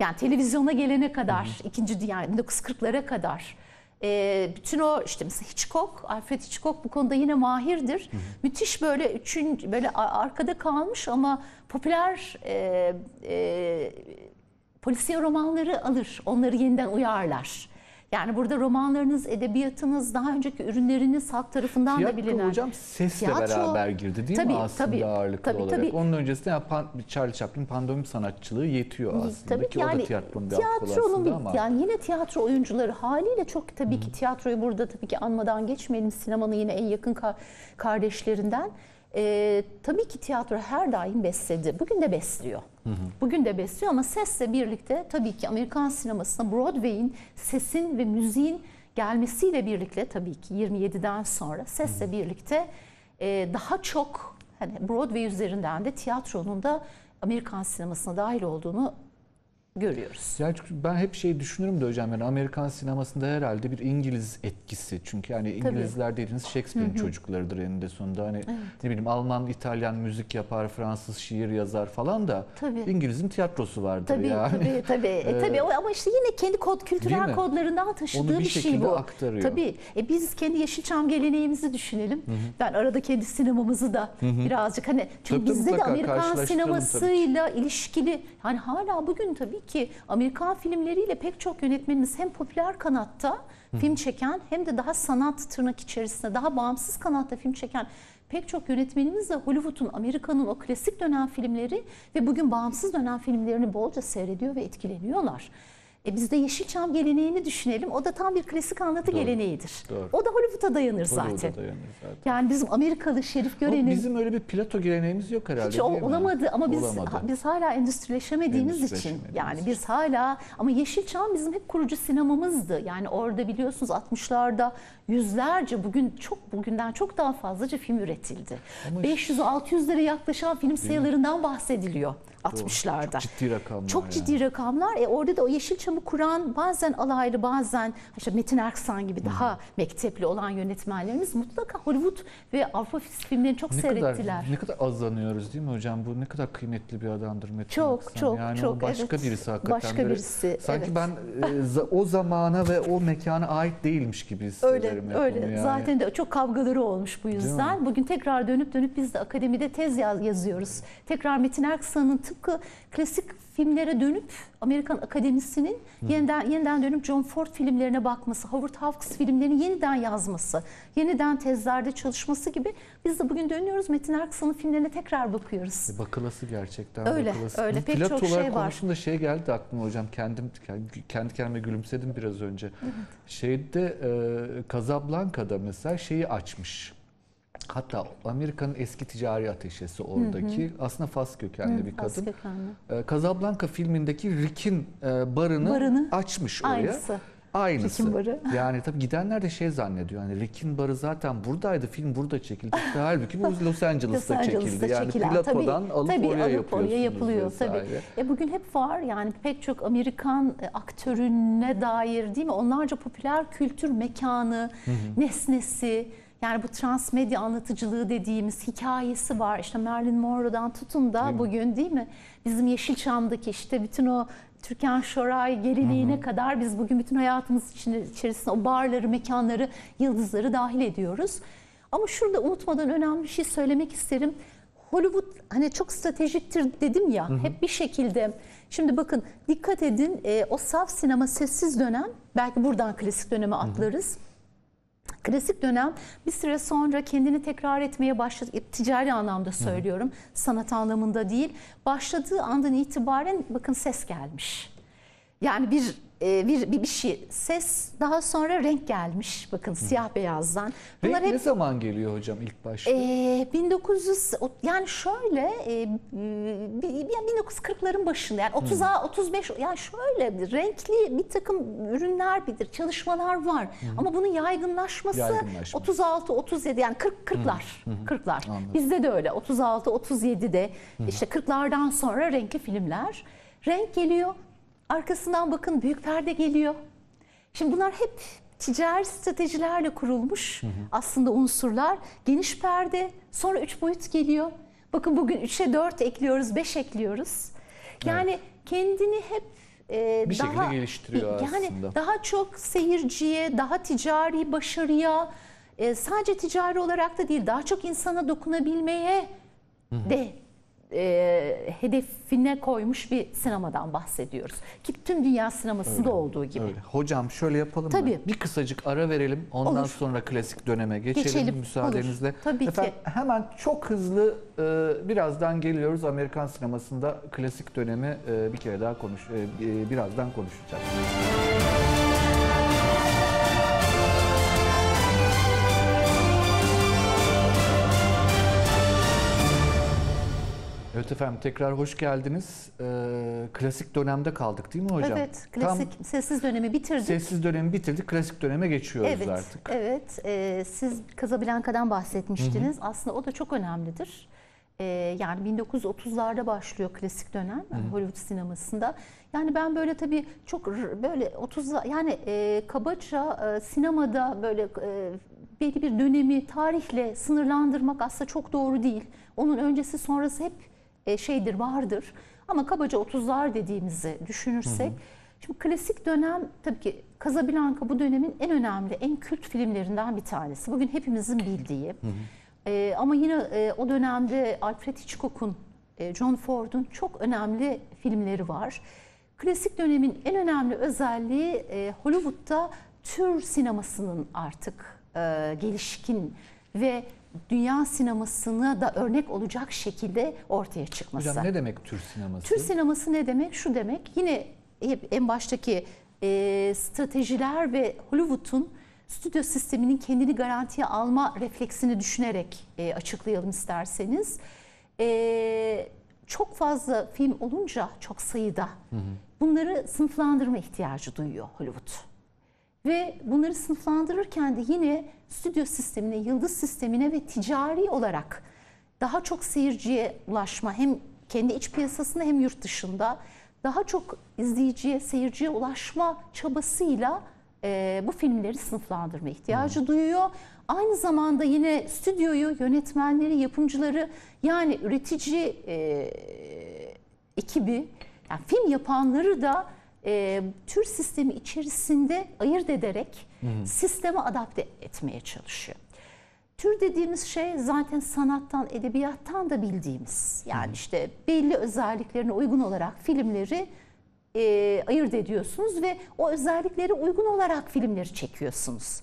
yani televizyona gelene kadar, ikinci dünya, 1940'lara kadar e, bütün o işte mesela Hitchcock, Alfred Hitchcock bu konuda yine mahirdir. Müthiş böyle üçün böyle arkada kalmış ama popüler e, e, polisiye romanları alır, onları yeniden uyarlar. Yani burada romanlarınız, edebiyatınız, daha önceki ürünleriniz halk tarafından da Tiyatro bilinen. hocam sesle Tiyatro- beraber girdi değil Tabii, mi aslında tabii, ağırlıklı tabii, olarak? tabii. Onun öncesinde yani pan, Charlie Chaplin pandomim sanatçılığı yetiyor aslında ki o da tiyatronun bir tiyatronun bir- ama. yani yine tiyatro oyuncuları haliyle çok tabii ki tiyatroyu burada tabii ki anmadan geçmeyelim sinemanın yine en yakın ka- kardeşlerinden. Ee, tabii ki tiyatro her daim besledi. Bugün de besliyor. Bugün de besliyor ama sesle birlikte tabii ki Amerikan sinemasına Broadway'in sesin ve müziğin gelmesiyle birlikte tabii ki 27'den sonra sesle birlikte e, daha çok hani Broadway üzerinden de tiyatronun da Amerikan sinemasına dahil olduğunu görüyoruz. Yani çünkü ben hep şey düşünürüm de hocam yani Amerikan sinemasında herhalde bir İngiliz etkisi. Çünkü yani İngilizler dediğiniz Shakespeare'in çocuklarıdır eninde sonunda. Hani ne bileyim Alman, İtalyan müzik yapar, Fransız şiir yazar falan da Tabii. İngiliz'in tiyatrosu vardır Tabii yani. tabii tabii. E, tabii o- ama işte yine kendi kod kültürel kodlarından taşıdığı Onu bir bir, şey bu. aktarıyor. Tabii. E, biz kendi Yeşilçam geleneğimizi düşünelim. Ben arada kendi sinemamızı da birazcık hani çünkü Tabii, tabii, bizde de Amerikan karşılaştıralım tabii ki. sinemasıyla ilişkili hani hala bugün tabii ki Amerikan filmleriyle pek çok yönetmenimiz hem popüler kanatta film çeken hem de daha sanat tırnak içerisinde daha bağımsız kanatta film çeken pek çok yönetmenimiz de Hollywood'un, Amerika'nın o klasik dönem filmleri ve bugün bağımsız dönem filmlerini bolca seyrediyor ve etkileniyorlar. E biz de Yeşilçam geleneğini düşünelim. O da tam bir klasik anlatı Doğru, geleneğidir. doğru. O da Hollywood'a dayanır Hollywood'a zaten. dayanır zaten. Yani bizim Amerikalı Şerif Gören'in bizim öyle bir plato geleneğimiz yok herhalde hiç o- olamadı ama biz Olamadı. biz hala endüstrileşemediğimiz için yani biz hala ama Yeşilçam bizim hep kurucu sinemamızdı. Yani orada biliyorsunuz 60'larda yüzlerce bugün çok bugünden çok daha fazlaca film üretildi. Ama 500-600'lere yaklaşan film sayılarından bahsediliyor 60'larda. Çok ciddi rakamlar. Çok yani. ciddi rakamlar. E orada da o Yeşilçam'ı kuran bazen alaylı bazen işte Metin Erksan gibi daha mektepli olan yönetmenlerimiz mutlaka Hollywood ve Avrupa filmlerini çok Ne seyrettiler. kadar, ne kadar azlanıyoruz değil mi hocam? Bu ne kadar kıymetli bir adamdır Metin Çok, Aksan. çok, yani çok, başka evet. birisi hakikaten. Başka Böyle birisi, Sanki evet. ben e, o zamana ve o mekana ait değilmiş gibi Öyle hissederim öyle. onu yani. Zaten de çok kavgaları olmuş bu yüzden. Bugün tekrar dönüp dönüp biz de akademide tez yaz- yazıyoruz. Tekrar Metin Erksan'ın tıpkı klasik filmlere dönüp Amerikan Akademisi'nin yeniden yeniden dönüp John Ford filmlerine bakması, Howard Hawks filmlerini yeniden yazması, yeniden tezlerde çalışması gibi biz de bugün dönüyoruz Metin Erksan'ın filmlerine tekrar bakıyoruz. E, Bakılası gerçekten Öyle, bakılası. öyle. Pek plato çok şey var. konuştuğumda şey geldi aklıma hocam. Kendim kendi kendime gülümsedim biraz önce. Şeyde e, Casablanca'da mesela şeyi açmış. Hatta Amerika'nın eski ticari ateşesi oradaki aslında Fas kökenli bir Fas kadın. kökenli. E, Casablanca filmindeki Rick'in e, barını, Barını. açmış oraya. Aynısı. Aynısı. Rick'in barı. Yani tabii gidenler de şey zannediyor. Yani Rick'in barı zaten buradaydı. Film burada çekildi. Halbuki bu Los Angeles'ta, Los çekildi. Angeles'ta Yani çekilen. platodan tabii, alıp tabii, oraya alıp oraya yapılıyor vesaire. tabii. E bugün hep var yani pek çok Amerikan e, aktörüne dair değil mi? Onlarca popüler kültür mekanı, nesnesi yani bu transmedya anlatıcılığı dediğimiz hikayesi var. İşte Marilyn Monroe'dan tutun da Değil mi? bugün değil mi? Bizim Yeşilçam'daki işte bütün o Türkan Şoray geleneğine kadar biz bugün bütün hayatımız içerisinde o barları, mekanları, yıldızları dahil ediyoruz. Ama şurada unutmadan önemli bir şey söylemek isterim. Hollywood hani çok stratejiktir dedim ya hep bir şekilde. Şimdi bakın dikkat edin e, o saf sinema sessiz dönem belki buradan klasik döneme atlarız. Klasik dönem bir süre sonra kendini tekrar etmeye başladı. E, Ticari anlamda söylüyorum. Sanat anlamında değil. Başladığı andan itibaren bakın ses gelmiş. Yani bir e, bir bir, bir şey ses daha sonra renk gelmiş. Bakın siyah beyazdan. Renk ne zaman geliyor hocam ilk başta? ee, 1900 o- yani şöyle e, bir- bir- 1940'ların başında yani 30 35 yani şöyle renkli bir takım ürünler bilir çalışmalar var. Ama bunun yaygınlaşması Yaygınlaşması. 36 37 yani 40 40'lar 40'lar bizde de öyle 36 37'de işte 40'lardan sonra renkli filmler. Renk geliyor arkasından bakın büyük perde geliyor Şimdi bunlar hep ticari stratejilerle kurulmuş aslında unsurlar. Geniş perde, sonra üç boyut geliyor. Bakın bugün 3'e 4 ekliyoruz, 5 ekliyoruz. Yani kendini hep e, Bir şekilde daha geliştiriyor yani aslında. daha çok seyirciye, daha ticari başarıya, e, sadece ticari olarak da değil, daha çok insana dokunabilmeye de e, hedefine koymuş bir sinemadan bahsediyoruz. Ki tüm dünya sinemasında olduğu gibi. Öyle. Hocam şöyle yapalım mı? Tabii. Bir kısacık ara verelim. Ondan Olur. sonra klasik döneme geçelim, Geçelim, müsaadenizle. olur. Tabii ki. Efendim, hemen çok hızlı e, birazdan geliyoruz. Amerikan sinemasında klasik dönemi e, bir kere daha konuş e, e, birazdan konuşacağız. Evet efendim tekrar hoş geldiniz. Ee, klasik dönemde kaldık değil mi hocam? Evet, klasik sessiz dönemi bitirdik. Sessiz dönemi bitirdik, klasik döneme geçiyoruz evet, artık. evet. Ee, siz Casablanca'dan bahsetmiştiniz. Aslında o da çok önemlidir. E, yani 1930'larda başlıyor klasik dönem yani Hollywood sinemasında. Yani ben böyle tabii çok böyle 30 yani e, kabaca e, sinemada böyle e, belli bir dönemi tarihle sınırlandırmak aslında çok doğru değil. Onun öncesi sonrası hep e, şeydir vardır. Ama kabaca 30'lar dediğimizi düşünürsek şimdi klasik dönem tabii ki Casablanca bu dönemin en önemli, en kült filmlerinden bir tanesi. Bugün hepimizin bildiği. E, ama yine e, o dönemde Alfred Hitchcock'un, e, John Ford'un çok önemli filmleri var. Klasik dönemin en önemli özelliği e, Hollywood'da tür sinemasının artık e, gelişkin ve dünya sinemasına da örnek olacak şekilde ortaya çıkması. Hocam ne demek Türk sineması? Tür sineması ne demek? Şu demek yine hep en baştaki e, stratejiler ve Hollywood'un stüdyo sisteminin kendini garantiye alma refleksini düşünerek e, açıklayalım isterseniz. E, çok fazla film olunca çok sayıda bunları sınıflandırma ihtiyacı duyuyor Hollywood. Ve bunları sınıflandırırken de yine stüdyo sistemine, yıldız sistemine ve ticari olarak daha çok seyirciye ulaşma hem kendi iç piyasasında hem yurt dışında daha çok izleyiciye, seyirciye ulaşma çabasıyla e, bu filmleri sınıflandırma ihtiyacı duyuyor. Aynı zamanda yine stüdyoyu, yönetmenleri, yapımcıları yani üretici e, ekibi, yani film yapanları da e, tür sistemi içerisinde ayırt ederek sisteme adapte etmeye çalışıyor. Tür dediğimiz şey zaten sanattan, edebiyattan da bildiğimiz. Yani işte belli özelliklerine uygun olarak filmleri e, ayırt ediyorsunuz ve o özelliklere uygun olarak filmleri çekiyorsunuz.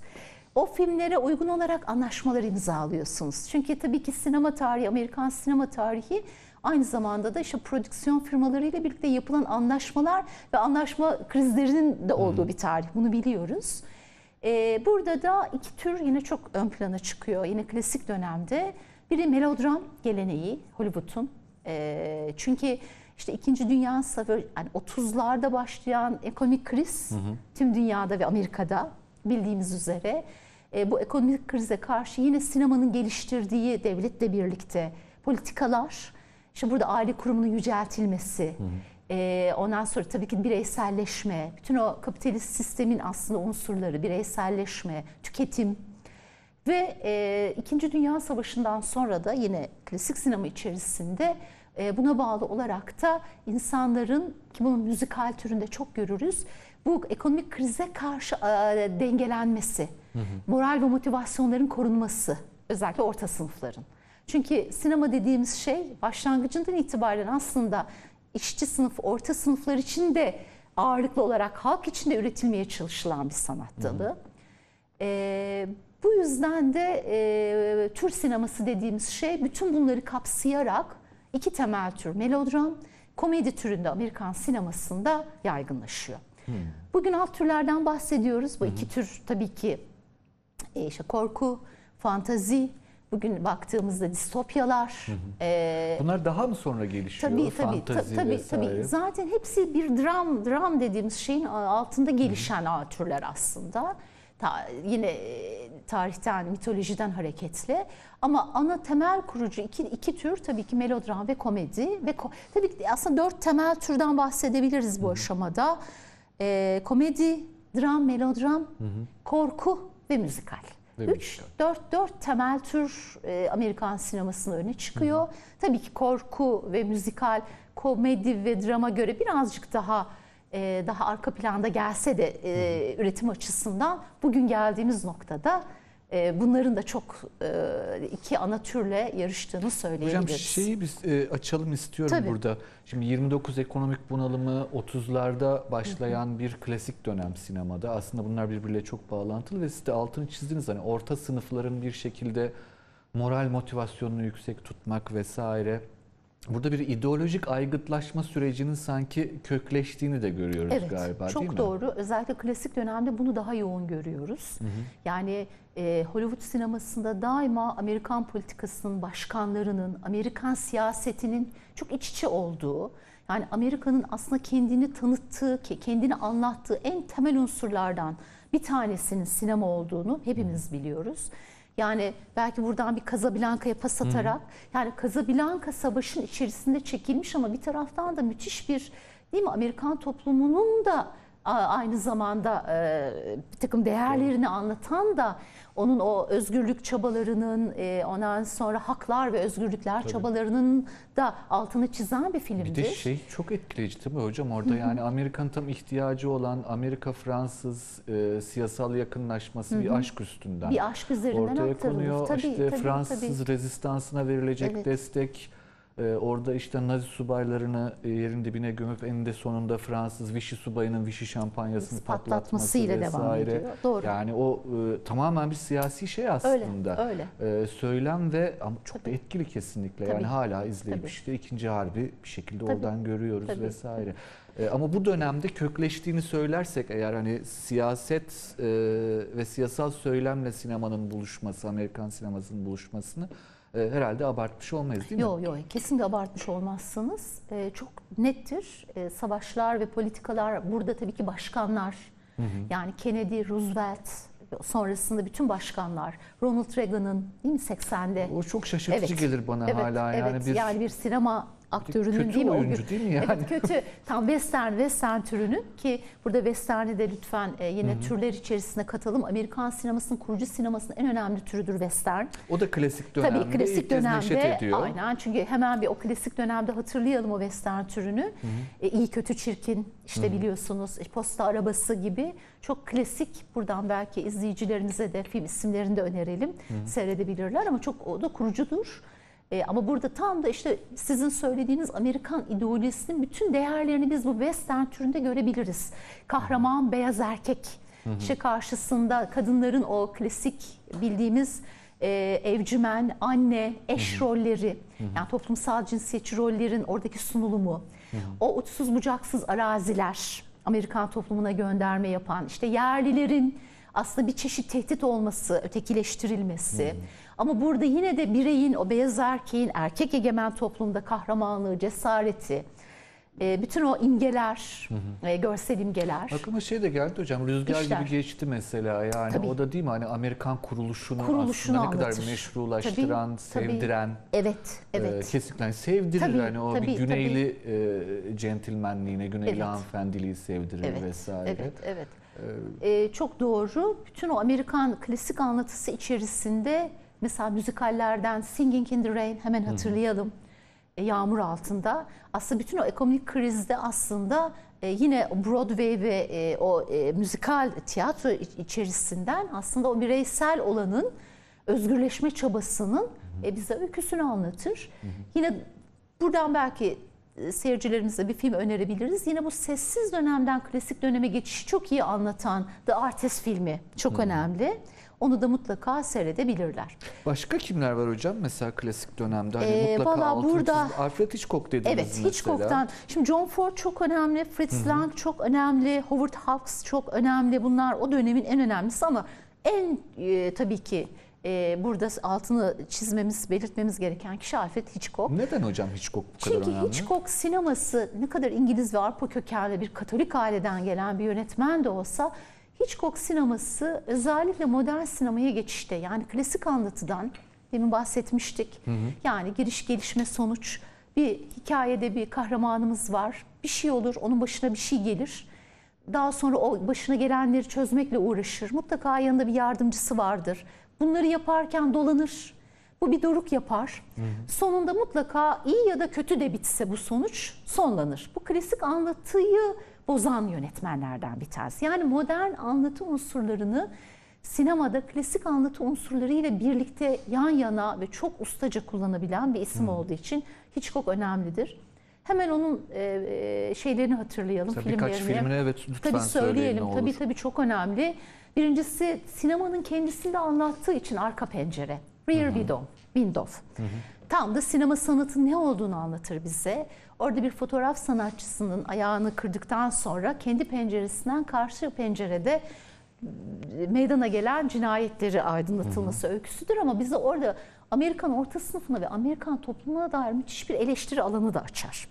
O filmlere uygun olarak anlaşmalar imzalıyorsunuz. Çünkü tabii ki sinema tarihi, Amerikan sinema tarihi aynı zamanda da işte prodüksiyon firmalarıyla birlikte yapılan anlaşmalar ve anlaşma krizlerinin de olduğu bir tarih. Bunu biliyoruz. Ee, burada da iki tür yine çok ön plana çıkıyor. Yine klasik dönemde biri melodram geleneği Hollywood'un. Ee, çünkü işte İkinci Dünya Savaşı, yani 30'larda başlayan ekonomik kriz tüm dünyada ve Amerika'da bildiğimiz üzere e, bu ekonomik krize karşı yine sinemanın geliştirdiği devletle birlikte politikalar, işte burada aile kurumunun yüceltilmesi, e, ondan sonra tabii ki bireyselleşme, bütün o kapitalist sistemin aslında unsurları, bireyselleşme, tüketim ve e, İkinci Dünya Savaşı'ndan sonra da yine klasik sinema içerisinde e, buna bağlı olarak da insanların ki bunun müzikal türünde çok görürüz bu ekonomik krize karşı e, dengelenmesi, moral ve motivasyonların korunması özellikle orta sınıfların. Çünkü sinema dediğimiz şey başlangıcından itibaren aslında işçi sınıf, orta sınıflar için de ağırlıklı olarak halk içinde üretilmeye çalışılan bir sanat dalı. Ee, bu yüzden de e, tür sineması dediğimiz şey bütün bunları kapsayarak iki temel tür melodram, komedi türünde Amerikan sinemasında yaygınlaşıyor. Bugün alt türlerden bahsediyoruz. Bu iki tür tabii ki e, işte korku, fantazi, bugün baktığımızda distopyalar, e, Bunlar daha mı sonra gelişiyor? Tabii tabii tabii vesaire. tabii. Zaten hepsi bir dram dram dediğimiz şeyin altında gelişen a- türler aslında. Ta, yine e, tarihten, mitolojiden hareketle. Ama ana temel kurucu iki, iki tür tabii ki melodram ve komedi. Ve ko- tabii ki aslında dört temel türden bahsedebiliriz bu aşamada. E, komedi, dram, melodram, korku ve müzikal. Ve Üç, müzikal. dört, dört temel tür e, Amerikan sinemasının öne çıkıyor. Tabii ki korku ve müzikal, komedi ve drama göre birazcık daha e, daha arka planda gelse de e, üretim açısından bugün geldiğimiz noktada bunların da çok e, iki ana türle yarıştığını söyleyebiliriz. Hocam şeyi biz e, açalım istiyorum Tabii. burada. Şimdi 29 ekonomik bunalımı 30'larda başlayan bir klasik dönem sinemada. Aslında bunlar birbiriyle çok bağlantılı ve siz de altını çizdiniz. Hani orta sınıfların bir şekilde moral motivasyonunu yüksek tutmak vesaire. Burada bir ideolojik aygıtlaşma sürecinin sanki kökleştiğini de görüyoruz Evet, galiba çok değil mi? doğru. Özellikle klasik dönemde bunu daha yoğun görüyoruz. Yani e, Hollywood sinemasında daima Amerikan politikasının, başkanlarının, Amerikan siyasetinin çok iç içe olduğu, yani Amerika'nın aslında kendini tanıttığı, kendini anlattığı en temel unsurlardan bir tanesinin sinema olduğunu hepimiz biliyoruz. Yani belki buradan bir Casablanca'ya pas atarak yani Casablanca savaşın içerisinde çekilmiş ama bir taraftan da müthiş bir değil mi Amerikan toplumunun da aynı zamanda e, bir takım değerlerini anlatan da onun o özgürlük çabalarının e, ondan sonra haklar ve özgürlükler çabalarının da altını çizen bir filmdi. Bir de şey çok etkileyici tabii hocam orada yani Amerika'nın tam ihtiyacı olan Amerika-Fransız e, siyasal yakınlaşması bir aşk üstünden. bir aşk üzerinden ortaya aktarılır. konuyor. Tabii, işte tabii, Fransız tabii. rezistansına verilecek Evet. destek. E, orada işte Nazi subaylarını e, yerin dibine gömüp eninde sonunda Fransız Vichy subayının Vichy şampanyasını patlatması patlatmasıyla devam vesaire. ediyor. Doğru. Yani o e, tamamen bir siyasi şey aslında. Öyle, E, söylem ve ama çok da Tabii. etkili kesinlikle. Tabii. Yani hala izleyip Tabii. işte ikinci harbi bir şekilde Tabii. oradan görüyoruz Tabii. vesaire. E, ama bu dönemde kökleştiğini söylersek eğer hani siyaset e, ve siyasal söylemle sinemanın buluşması, Amerikan sinemasının buluşmasını e, herhalde abartmış olmayız değil mi? Yok yok kesinlikle abartmış olmazsınız. Ee, çok nettir. Ee, savaşlar ve politikalar burada tabii ki başkanlar. Yani Kennedy, Roosevelt sonrasında bütün başkanlar. Ronald Reagan'ın değil mi 80'de? O çok şaşırtıcı Evet. gelir bana evet, hala yani evet. bir yani bir sinema aktörünün kötü değil mi? Oyuncu değil mi yani? Evet kötü. Tam western, western türünün ki burada western'i de lütfen e, yine türler içerisine katalım. Amerikan sinemasının kurucu sinemasının en önemli türüdür western. o da klasik dönemde Tabii klasik ilk dönemde ediyor. aynen çünkü hemen bir o klasik dönemde hatırlayalım o western türünü. E, iyi kötü çirkin işte biliyorsunuz e, posta arabası gibi çok klasik buradan belki izleyicilerimize de film isimlerini de önerelim seyredebilirler ama çok o da kurucudur. E, ama burada tam da işte sizin söylediğiniz Amerikan ideolojisinin bütün değerlerini biz bu western türünde görebiliriz. Kahraman beyaz erkek işte karşısında kadınların o klasik bildiğimiz e, evcimen, anne, eş rolleri, yani toplumsal cinsiyetçi rollerin oradaki sunulumu, o uçsuz bucaksız araziler, Amerikan toplumuna gönderme yapan, işte yerlilerin aslında bir çeşit tehdit olması, ötekileştirilmesi. Ama burada yine de bireyin, o beyaz erkeğin erkek egemen toplumda kahramanlığı, cesareti, e, bütün o imgeler, e, görsel imgeler. Aklıma şey de geldi hocam rüzgar İşler. gibi geçti mesela yani Tabii. o da değil mi hani Amerikan kuruluşunu, Kuruluşunu aslında ne kadar meşrulaştıran, Tabii, tabii. sevdiren Evet, evet. e, kesinlikle hani sevdirir Tabii, hani o tabii, bir güneyli e, centilmenliğine, güneyli Evet. hanımefendiliği sevdirir Evet, vesaire. evet, evet. Ee, çok doğru. Bütün o Amerikan klasik anlatısı içerisinde mesela müzikallerden Singing in the Rain hemen hatırlayalım. E, Yağmur altında. Aslında bütün o ekonomik krizde aslında e, yine Broadway ve e, o e, müzikal tiyatro iç- içerisinden aslında o bireysel olanın özgürleşme çabasının e, bize öyküsünü anlatır. Yine buradan belki seyircilerimize bir film önerebiliriz. Yine bu sessiz dönemden klasik döneme geçişi çok iyi anlatan The Artist filmi çok önemli. Onu da mutlaka seyredebilirler. Başka kimler var hocam mesela klasik dönemde? Hani Ee, mutlaka burada- Alfred Hitchcock dediniz Evet, mesela. Hitchcock'tan. Şimdi John Ford çok önemli, Fritz Lang çok önemli, Howard Hawks çok önemli. Bunlar o dönemin en önemlisi ama en e, tabii ki e, burada altını çizmemiz, belirtmemiz gereken kişi Alfred Hitchcock. Neden hocam Hitchcock bu kadar Çünkü önemli? Hitchcock sineması ne kadar İngiliz ve Avrupa kökenli bir Katolik aileden gelen bir yönetmen de olsa Hitchcock sineması özellikle modern sinemaya geçişte yani klasik anlatıdan demin bahsetmiştik. Yani giriş gelişme sonuç bir hikayede bir kahramanımız var. Bir şey olur onun başına bir şey gelir. Daha sonra o başına gelenleri çözmekle uğraşır. Mutlaka yanında bir yardımcısı vardır. Bunları yaparken dolanır. Bu bir doruk yapar. Sonunda mutlaka iyi ya da kötü de bitse bu sonuç sonlanır. Bu klasik anlatıyı bozan yönetmenlerden bir tanesi. Yani modern anlatı unsurlarını sinemada klasik anlatı unsurlarıyla birlikte yan yana ve çok ustaca kullanabilen bir isim olduğu için Hitchcock önemlidir. Hemen onun e, e, şeylerini hatırlayalım, birkaç filmlerini. filmini evet lütfen Tabii söyleyin söyleyelim. olur. Tabii tabii çok önemli. Birincisi sinemanın kendisini de anlattığı için arka pencere. Rear window. window. Tam da sinema sanatının ne olduğunu anlatır bize. Orada bir fotoğraf sanatçısının ayağını kırdıktan sonra kendi penceresinden karşı pencerede meydana gelen cinayetleri aydınlatılması öyküsüdür ama bize orada Amerikan orta sınıfına ve Amerikan toplumuna dair müthiş bir eleştiri alanı da açar.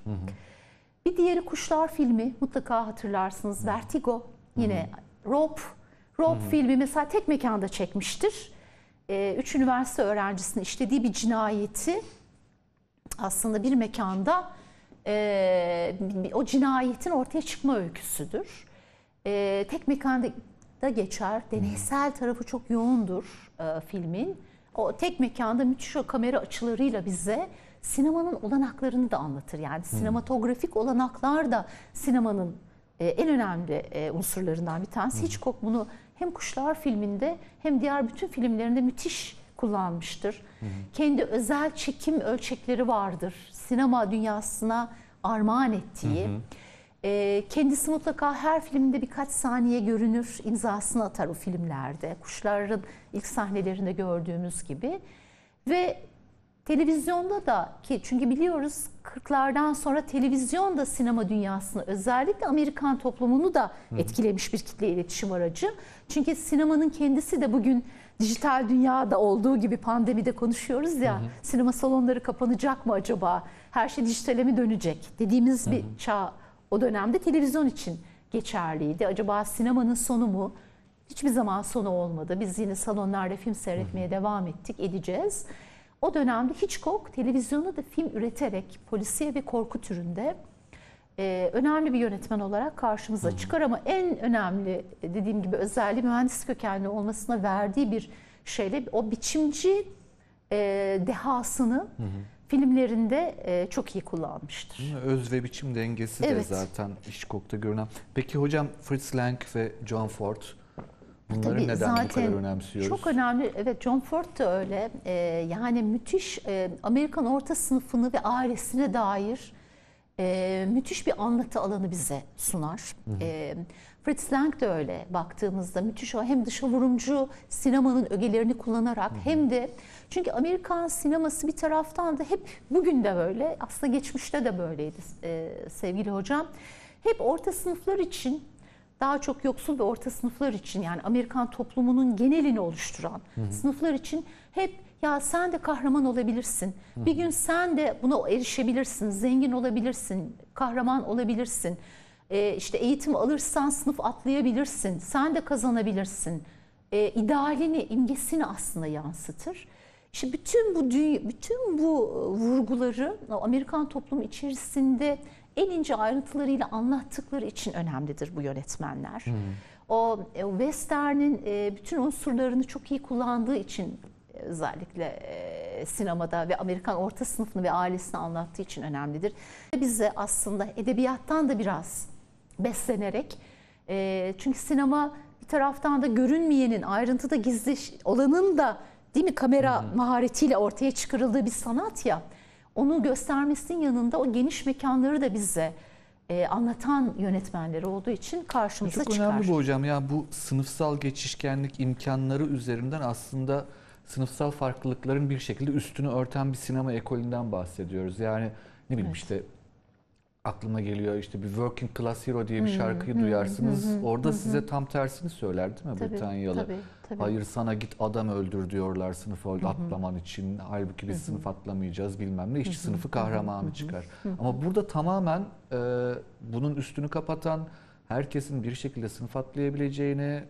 Bir diğeri Kuşlar filmi mutlaka hatırlarsınız. Vertigo yine Rope. Rope filmi mesela tek mekanda çekmiştir. e, üç üniversite öğrencisinin işlediği bir cinayeti aslında bir mekanda e, o cinayetin ortaya çıkma öyküsüdür. E, tek mekanda da geçer. Deneysel tarafı çok yoğundur e, filmin. O tek mekanda müthiş o kamera açılarıyla bize sinemanın olanaklarını da anlatır. Yani sinematografik olanaklar da sinemanın e, en önemli e, unsurlarından bir tanesi. Hitchcock bunu hem Kuşlar filminde hem diğer bütün filmlerinde müthiş kullanmıştır. Kendi özel çekim ölçekleri vardır. Sinema dünyasına armağan ettiği. E, kendisi mutlaka her filmde birkaç saniye görünür, imzasını atar o filmlerde. Kuşların ilk sahnelerinde gördüğümüz gibi. Ve televizyonda da ki çünkü biliyoruz 40'lardan sonra televizyon da sinema dünyasını özellikle Amerikan toplumunu da etkilemiş bir kitle iletişim aracı. Çünkü sinemanın kendisi de bugün dijital dünyada olduğu gibi pandemide konuşuyoruz ya sinema salonları kapanacak mı acaba? Her şey dijitale mi dönecek? Dediğimiz bir çağ o dönemde televizyon için geçerliydi. Acaba sinemanın sonu mu? Hiçbir zaman sonu olmadı. Biz yine salonlarda film seyretmeye devam ettik, edeceğiz. O dönemde Hitchcock televizyonda da film üreterek polisiye ve korku türünde e, önemli bir yönetmen olarak karşımıza çıkar ama en önemli e, dediğim gibi özelliği mühendis kökenli olmasına verdiği bir şeyle o biçimci e, dehasını filmlerinde e, çok iyi kullanmıştır. Öz ve biçim dengesi Evet. de zaten Hitchcock'ta görünen. Peki hocam Fritz Lang ve John Ford bunları Tabii neden bu kadar önemsiyoruz? Çok önemli. Evet John Ford da öyle. Ee, yani müthiş e, Amerikan orta sınıfını ve ailesine dair e, müthiş bir anlatı alanı bize sunar. E, Fritz Lang de öyle baktığımızda müthiş o hem dışa vurumcu sinemanın ögelerini kullanarak hem de çünkü Amerikan sineması bir taraftan da hep bugün de böyle aslında geçmişte de böyleydi e, sevgili hocam. Hep orta sınıflar için daha çok yoksul ve orta sınıflar için yani Amerikan toplumunun genelini oluşturan sınıflar için hep ya sen de kahraman olabilirsin. Bir gün sen de buna erişebilirsin, zengin olabilirsin, kahraman olabilirsin. Ee, işte eğitim alırsan sınıf atlayabilirsin, sen de kazanabilirsin. Ee, idealini, imgesini aslında yansıtır. İşte bütün bu bütün bu e, vurguları Amerikan toplumu içerisinde en ince ayrıntılarıyla anlattıkları için önemlidir bu yönetmenler. O e, western'in e, bütün unsurlarını çok iyi kullandığı için e, özellikle e, sinemada ve Amerikan orta sınıfını ve ailesini anlattığı için önemlidir. Bize aslında edebiyattan da biraz beslenerek e, çünkü sinema bir taraftan da görünmeyenin, ayrıntıda gizli olanın da değil mi kamera maharetiyle ortaya çıkarıldığı bir sanat ya. Onu göstermesinin yanında o geniş mekanları da bize e, anlatan yönetmenleri olduğu için karşımıza Çok çıkar. önemli bu hocam. Ya bu sınıfsal geçişkenlik imkanları üzerinden aslında sınıfsal farklılıkların bir şekilde üstünü örten bir sinema ekolünden bahsediyoruz. Yani ne bileyim Evet. işte aklıma geliyor işte bir Working Class Hero diye bir şarkıyı duyarsınız. Orada size tam tersini söyler değil mi Tabii, Britanyalı? tabii, tabii. Hayır sana git adam öldür diyorlar sınıf atlaman için. Halbuki biz sınıf atlamayacağız bilmem ne. İşçi sınıfı kahramanı çıkar. Ama burada tamamen e, bunun üstünü kapatan, herkesin bir şekilde sınıf atlayabileceğini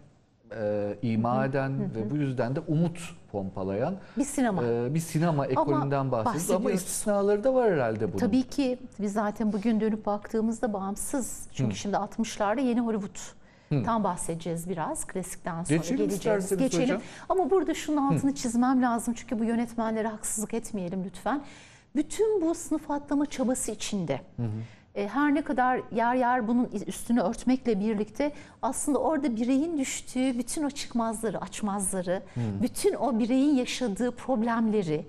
e, ima eden ve bu yüzden de umut pompalayan Bir sinema. e, bir sinema ekolünden bahsediyoruz. Ama bahsediyoruz. istisnaları da var herhalde bunun. Tabii ki biz zaten bugün dönüp baktığımızda bağımsız. Çünkü şimdi 60'larda yeni Hollywood. Tam bahsedeceğiz biraz klasikten sonra Geçelim geleceğiz. Geçelim. hocam. Ama burada şunun altını çizmem lazım çünkü bu yönetmenlere haksızlık etmeyelim lütfen. Bütün bu sınıf atlama çabası içinde e, her ne kadar yer yer bunun üstünü örtmekle birlikte aslında orada bireyin düştüğü bütün o çıkmazları, açmazları, bütün o bireyin yaşadığı problemleri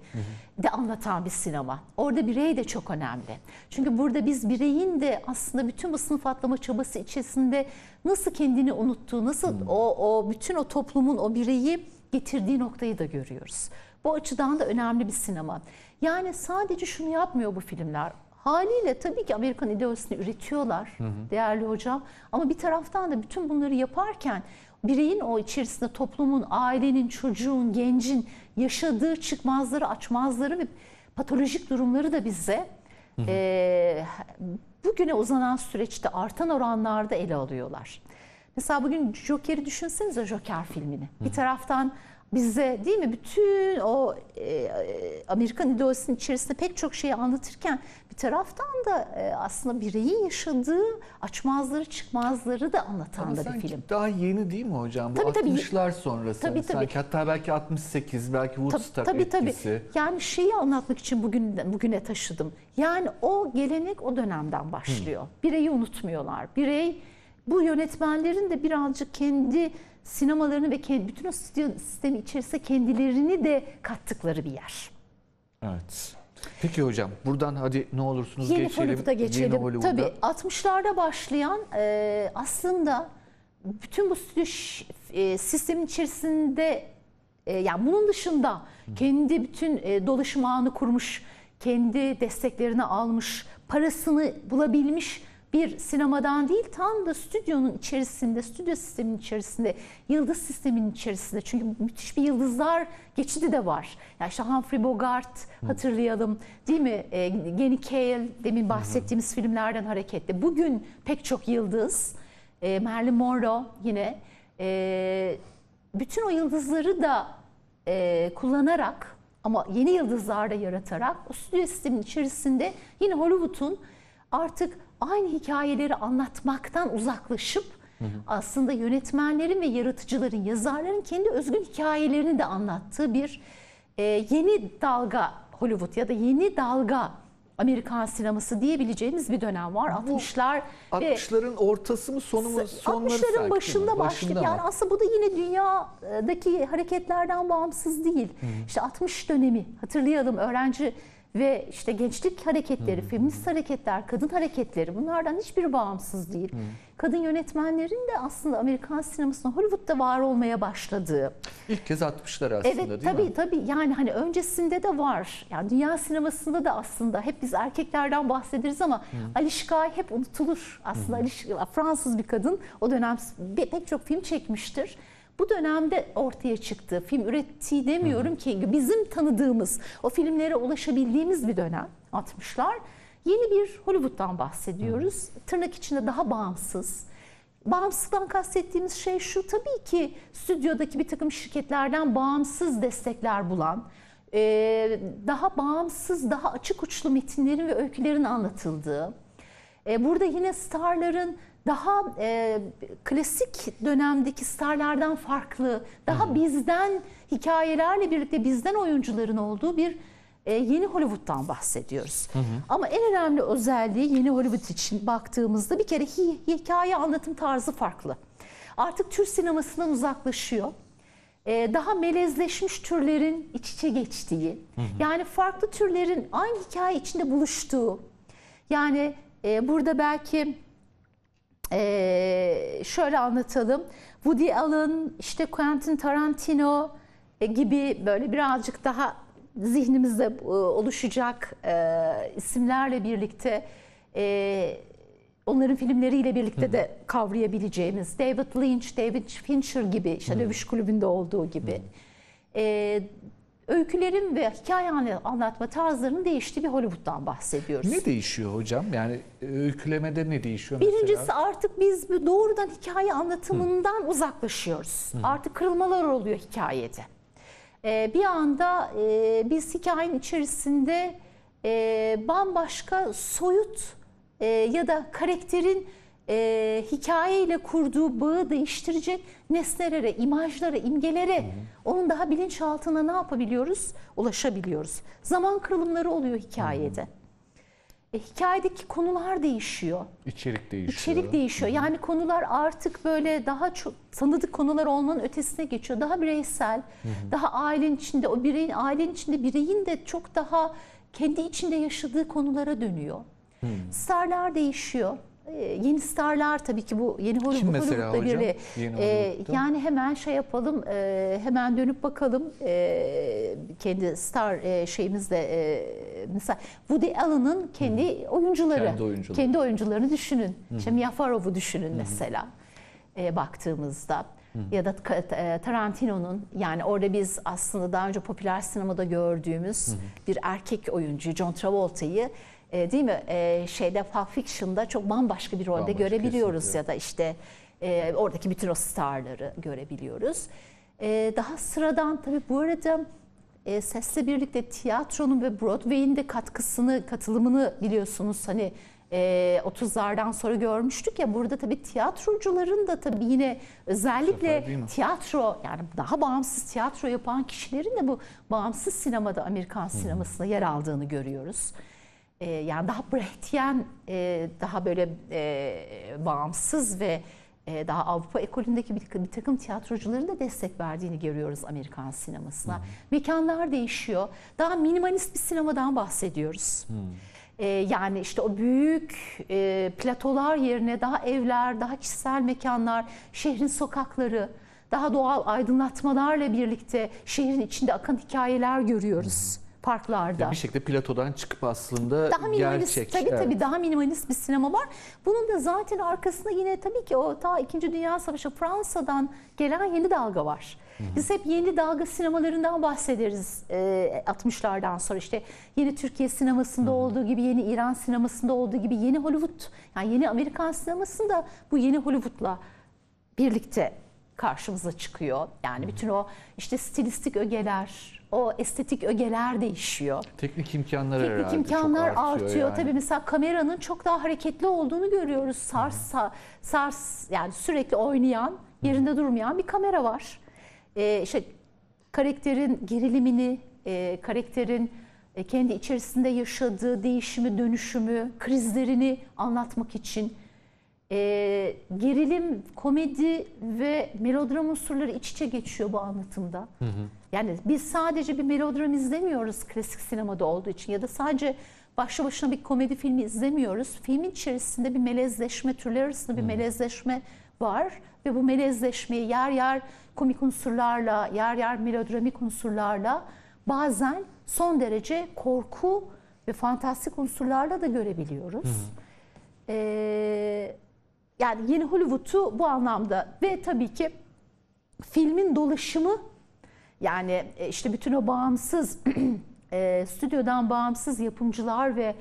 de anlatan bir sinema. Orada birey de çok önemli. Çünkü burada biz bireyin de aslında bütün bu sınıf atlama çabası içerisinde nasıl kendini unuttuğu, nasıl o, o bütün o toplumun o bireyi getirdiği noktayı da görüyoruz. Bu açıdan da önemli bir sinema. Yani sadece şunu yapmıyor bu filmler. Haliyle tabii ki Amerikan ideolojisini üretiyorlar değerli hocam. Ama bir taraftan da bütün bunları yaparken bireyin o içerisinde toplumun, ailenin, çocuğun, gencin yaşadığı çıkmazları, açmazları ve patolojik durumları da bize eee, bugüne uzanan süreçte artan oranlarda ele alıyorlar. Mesela bugün Joker'i düşünsenize Joker filmini. Bir taraftan bize değil mi bütün o e, e, Amerikan ideolojisinin içerisinde pek çok şeyi anlatırken bir taraftan da e, aslında bireyin yaşadığı açmazları çıkmazları da anlatan Ama da bir film. daha yeni değil mi hocam? Bu Tabii, tabii. 60'lar sonrası. Tabii, tabii. Sanki hatta belki 68, belki Woodstock tabii, tabii. etkisi. Yani şeyi anlatmak için bugün bugüne taşıdım. Yani o gelenek o dönemden başlıyor. Bireyi unutmuyorlar. Birey bu yönetmenlerin de birazcık kendi sinemalarını ve kendi, bütün o stüdyo sistemi içerisinde kendilerini de kattıkları bir yer. Evet. Peki hocam buradan hadi ne olursunuz Yeni geçelim. Hollywood'a geçelim. Yeni Hollywood'a. Tabii 60'larda başlayan e, aslında bütün bu stüdyo e, sistemin içerisinde e, yani bunun dışında kendi bütün e, dolaşım ağını kurmuş, kendi desteklerini almış, parasını bulabilmiş bir sinemadan değil tam da stüdyonun içerisinde, stüdyo sistemin içerisinde, yıldız sistemin içerisinde. Çünkü müthiş bir yıldızlar geçidi de var. Yani işte Humphrey Bogart hatırlayalım değil mi? E, Gene Cale demin bahsettiğimiz filmlerden hareketle. Bugün pek çok yıldız, e, Marilyn Monroe yine e, bütün o yıldızları da e, kullanarak ama yeni yıldızlar da yaratarak o stüdyo sistemin içerisinde yine Hollywood'un artık aynı hikayeleri anlatmaktan uzaklaşıp aslında yönetmenlerin ve yaratıcıların, yazarların kendi özgün hikayelerini de anlattığı bir e, yeni dalga Hollywood ya da yeni dalga Amerikan sineması diyebileceğimiz bir dönem var. 60'lar ve 60'ların ortası mı sonu mu? Sonları sanki, 60'ların değil başında başladı. Yani aslında bu da yine dünyadaki hareketlerden bağımsız değil. İşte 60 dönemi hatırlayalım öğrenci ve işte gençlik hareketleri, feminist hareketler, kadın hareketleri bunlardan hiçbiri bağımsız değil. Kadın yönetmenlerin de aslında Amerikan sinemasında Hollywood'da var olmaya başladığı. İlk kez 60'lar aslında Evet değil tabii mi? tabii yani hani öncesinde de var. Yani dünya sinemasında da aslında hep biz erkeklerden bahsederiz ama Ali Şikay hep unutulur. Aslında Ali Şikay, Fransız bir kadın o dönem pek çok film çekmiştir. Bu dönemde ortaya çıktı. Film ürettiği demiyorum ki bizim tanıdığımız o filmlere ulaşabildiğimiz bir dönem 60'lar. Yeni bir Hollywood'dan bahsediyoruz. Tırnak içinde daha bağımsız. Bağımsızlıktan kastettiğimiz şey şu tabii ki stüdyodaki bir takım şirketlerden bağımsız destekler bulan, daha bağımsız, daha açık uçlu metinlerin ve öykülerin anlatıldığı, e, burada yine starların daha e, klasik dönemdeki starlardan farklı, daha bizden hikayelerle birlikte bizden oyuncuların olduğu bir e, yeni Hollywood'dan bahsediyoruz. Ama en önemli özelliği yeni Hollywood için baktığımızda bir kere hi- hikaye anlatım tarzı farklı. Artık Türk sinemasından uzaklaşıyor. E, daha melezleşmiş türlerin iç içe geçtiği, yani farklı türlerin aynı hikaye içinde buluştuğu. Yani e, burada belki e, şöyle anlatalım. Woody Allen, işte Quentin Tarantino e, gibi böyle birazcık daha zihnimizde e, oluşacak e, isimlerle birlikte e, onların filmleriyle birlikte de kavrayabileceğimiz David Lynch, David Fincher gibi işte Dövüş Kulübü'nde olduğu gibi. E, öykülerin ve hikaye anla- anlatma tarzlarının değiştiği bir Hollywood'dan bahsediyoruz. Ne değişiyor hocam? Yani öykülemede ne değişiyor Birincisi mesela? artık biz doğrudan hikaye anlatımından uzaklaşıyoruz. Artık kırılmalar oluyor hikayede. Ee, bir anda e, biz hikayenin içerisinde e, bambaşka soyut e, ya da karakterin e, hikayeyle kurduğu bağı değiştirecek nesnelere, imajlara, imgelere, onun daha bilinçaltına ne yapabiliyoruz? Ulaşabiliyoruz. Zaman kırılımları oluyor hikayede. E, hikayedeki konular değişiyor. İçerik değişiyor. İçerik değişiyor. Yani konular artık böyle daha çok tanıdık konular olmanın ötesine geçiyor. Daha bireysel, daha ailenin içinde, o bireyin ailenin içinde bireyin de çok daha kendi içinde yaşadığı konulara dönüyor. Starlar değişiyor. Ee, yeni starlar tabii ki bu yeni Hollywood, mesela hocam? birlikte. Yeni Ee, Hollywood'da? yani hemen şey yapalım, e, hemen dönüp bakalım e, kendi star e, şeyimizde e, mesela Woody Allen'ın kendi oyuncuları, Kendi oyuncuları. kendi oyuncularını düşünün. İşte Mia Farrow'u düşünün mesela e, baktığımızda. Ya da e, Tarantino'nun yani orada biz aslında daha önce popüler sinemada gördüğümüz bir erkek oyuncu John Travolta'yı e, değil mi e, şeyde Pulp Fiction'da çok bambaşka bir rolde Bambaşka, görebiliyoruz kesinlikle. ya da işte e, oradaki bütün o starları görebiliyoruz. E, daha sıradan tabii bu arada e, sesle birlikte tiyatronun ve Broadway'in de katkısını, katılımını biliyorsunuz hani e, 30'lardan sonra görmüştük ya burada tabii tiyatrocuların da tabii yine özellikle sefer tiyatro yani daha bağımsız tiyatro yapan kişilerin de bu bağımsız sinemada Amerikan sinemasında yer aldığını görüyoruz. E, yani daha Brechtian, e, daha böyle e, bağımsız ve e, daha Avrupa ekolündeki bir, bir takım tiyatrocuların da destek verdiğini görüyoruz Amerikan sinemasına. Mekanlar değişiyor. Daha minimalist bir sinemadan bahsediyoruz. E, yani işte o büyük e, platolar yerine daha evler, daha kişisel mekanlar, şehrin sokakları, daha doğal aydınlatmalarla birlikte şehrin içinde akan hikayeler görüyoruz parklarda. Bir şekilde platodan çıkıp aslında Daha minimalist gerçek. tabii evet. tabii daha minimalist bir sinema var. Bunun da zaten arkasında yine tabii ki o ta 2. Dünya Savaşı Fransa'dan gelen yeni dalga var. Biz hep yeni dalga sinemalarından bahsederiz e, 60'lardan sonra işte yeni Türkiye sinemasında olduğu gibi yeni İran sinemasında olduğu gibi yeni Hollywood yani yeni Amerikan sinemasında bu yeni Hollywood'la birlikte karşımıza çıkıyor. Yani bütün o işte stilistik ögeler, o estetik ögeler değişiyor. Teknik imkanlar Teknik herhalde imkanlar çok artıyor. artıyor. yani. Tabii mesela kameranın çok daha hareketli olduğunu görüyoruz. Sars, sars yani sürekli oynayan, yerinde durmayan bir kamera var. Ee, işte karakterin gerilimini, e, karakterin e, kendi içerisinde yaşadığı değişimi, dönüşümü, krizlerini anlatmak için e, gerilim, komedi ve melodram unsurları iç içe geçiyor bu anlatımda. Yani biz sadece bir melodram izlemiyoruz klasik sinemada olduğu için ya da sadece başlı başına bir komedi filmi izlemiyoruz. Filmin içerisinde bir melezleşme, türler arasında bir melezleşme var ve bu melezleşmeyi yer yer komik unsurlarla, yer yer melodramik unsurlarla bazen son derece korku ve fantastik unsurlarla da görebiliyoruz. Ee, yani yeni Hollywood'u bu anlamda ve tabii ki filmin dolaşımı yani e, işte bütün o bağımsız e, stüdyodan bağımsız yapımcılar ve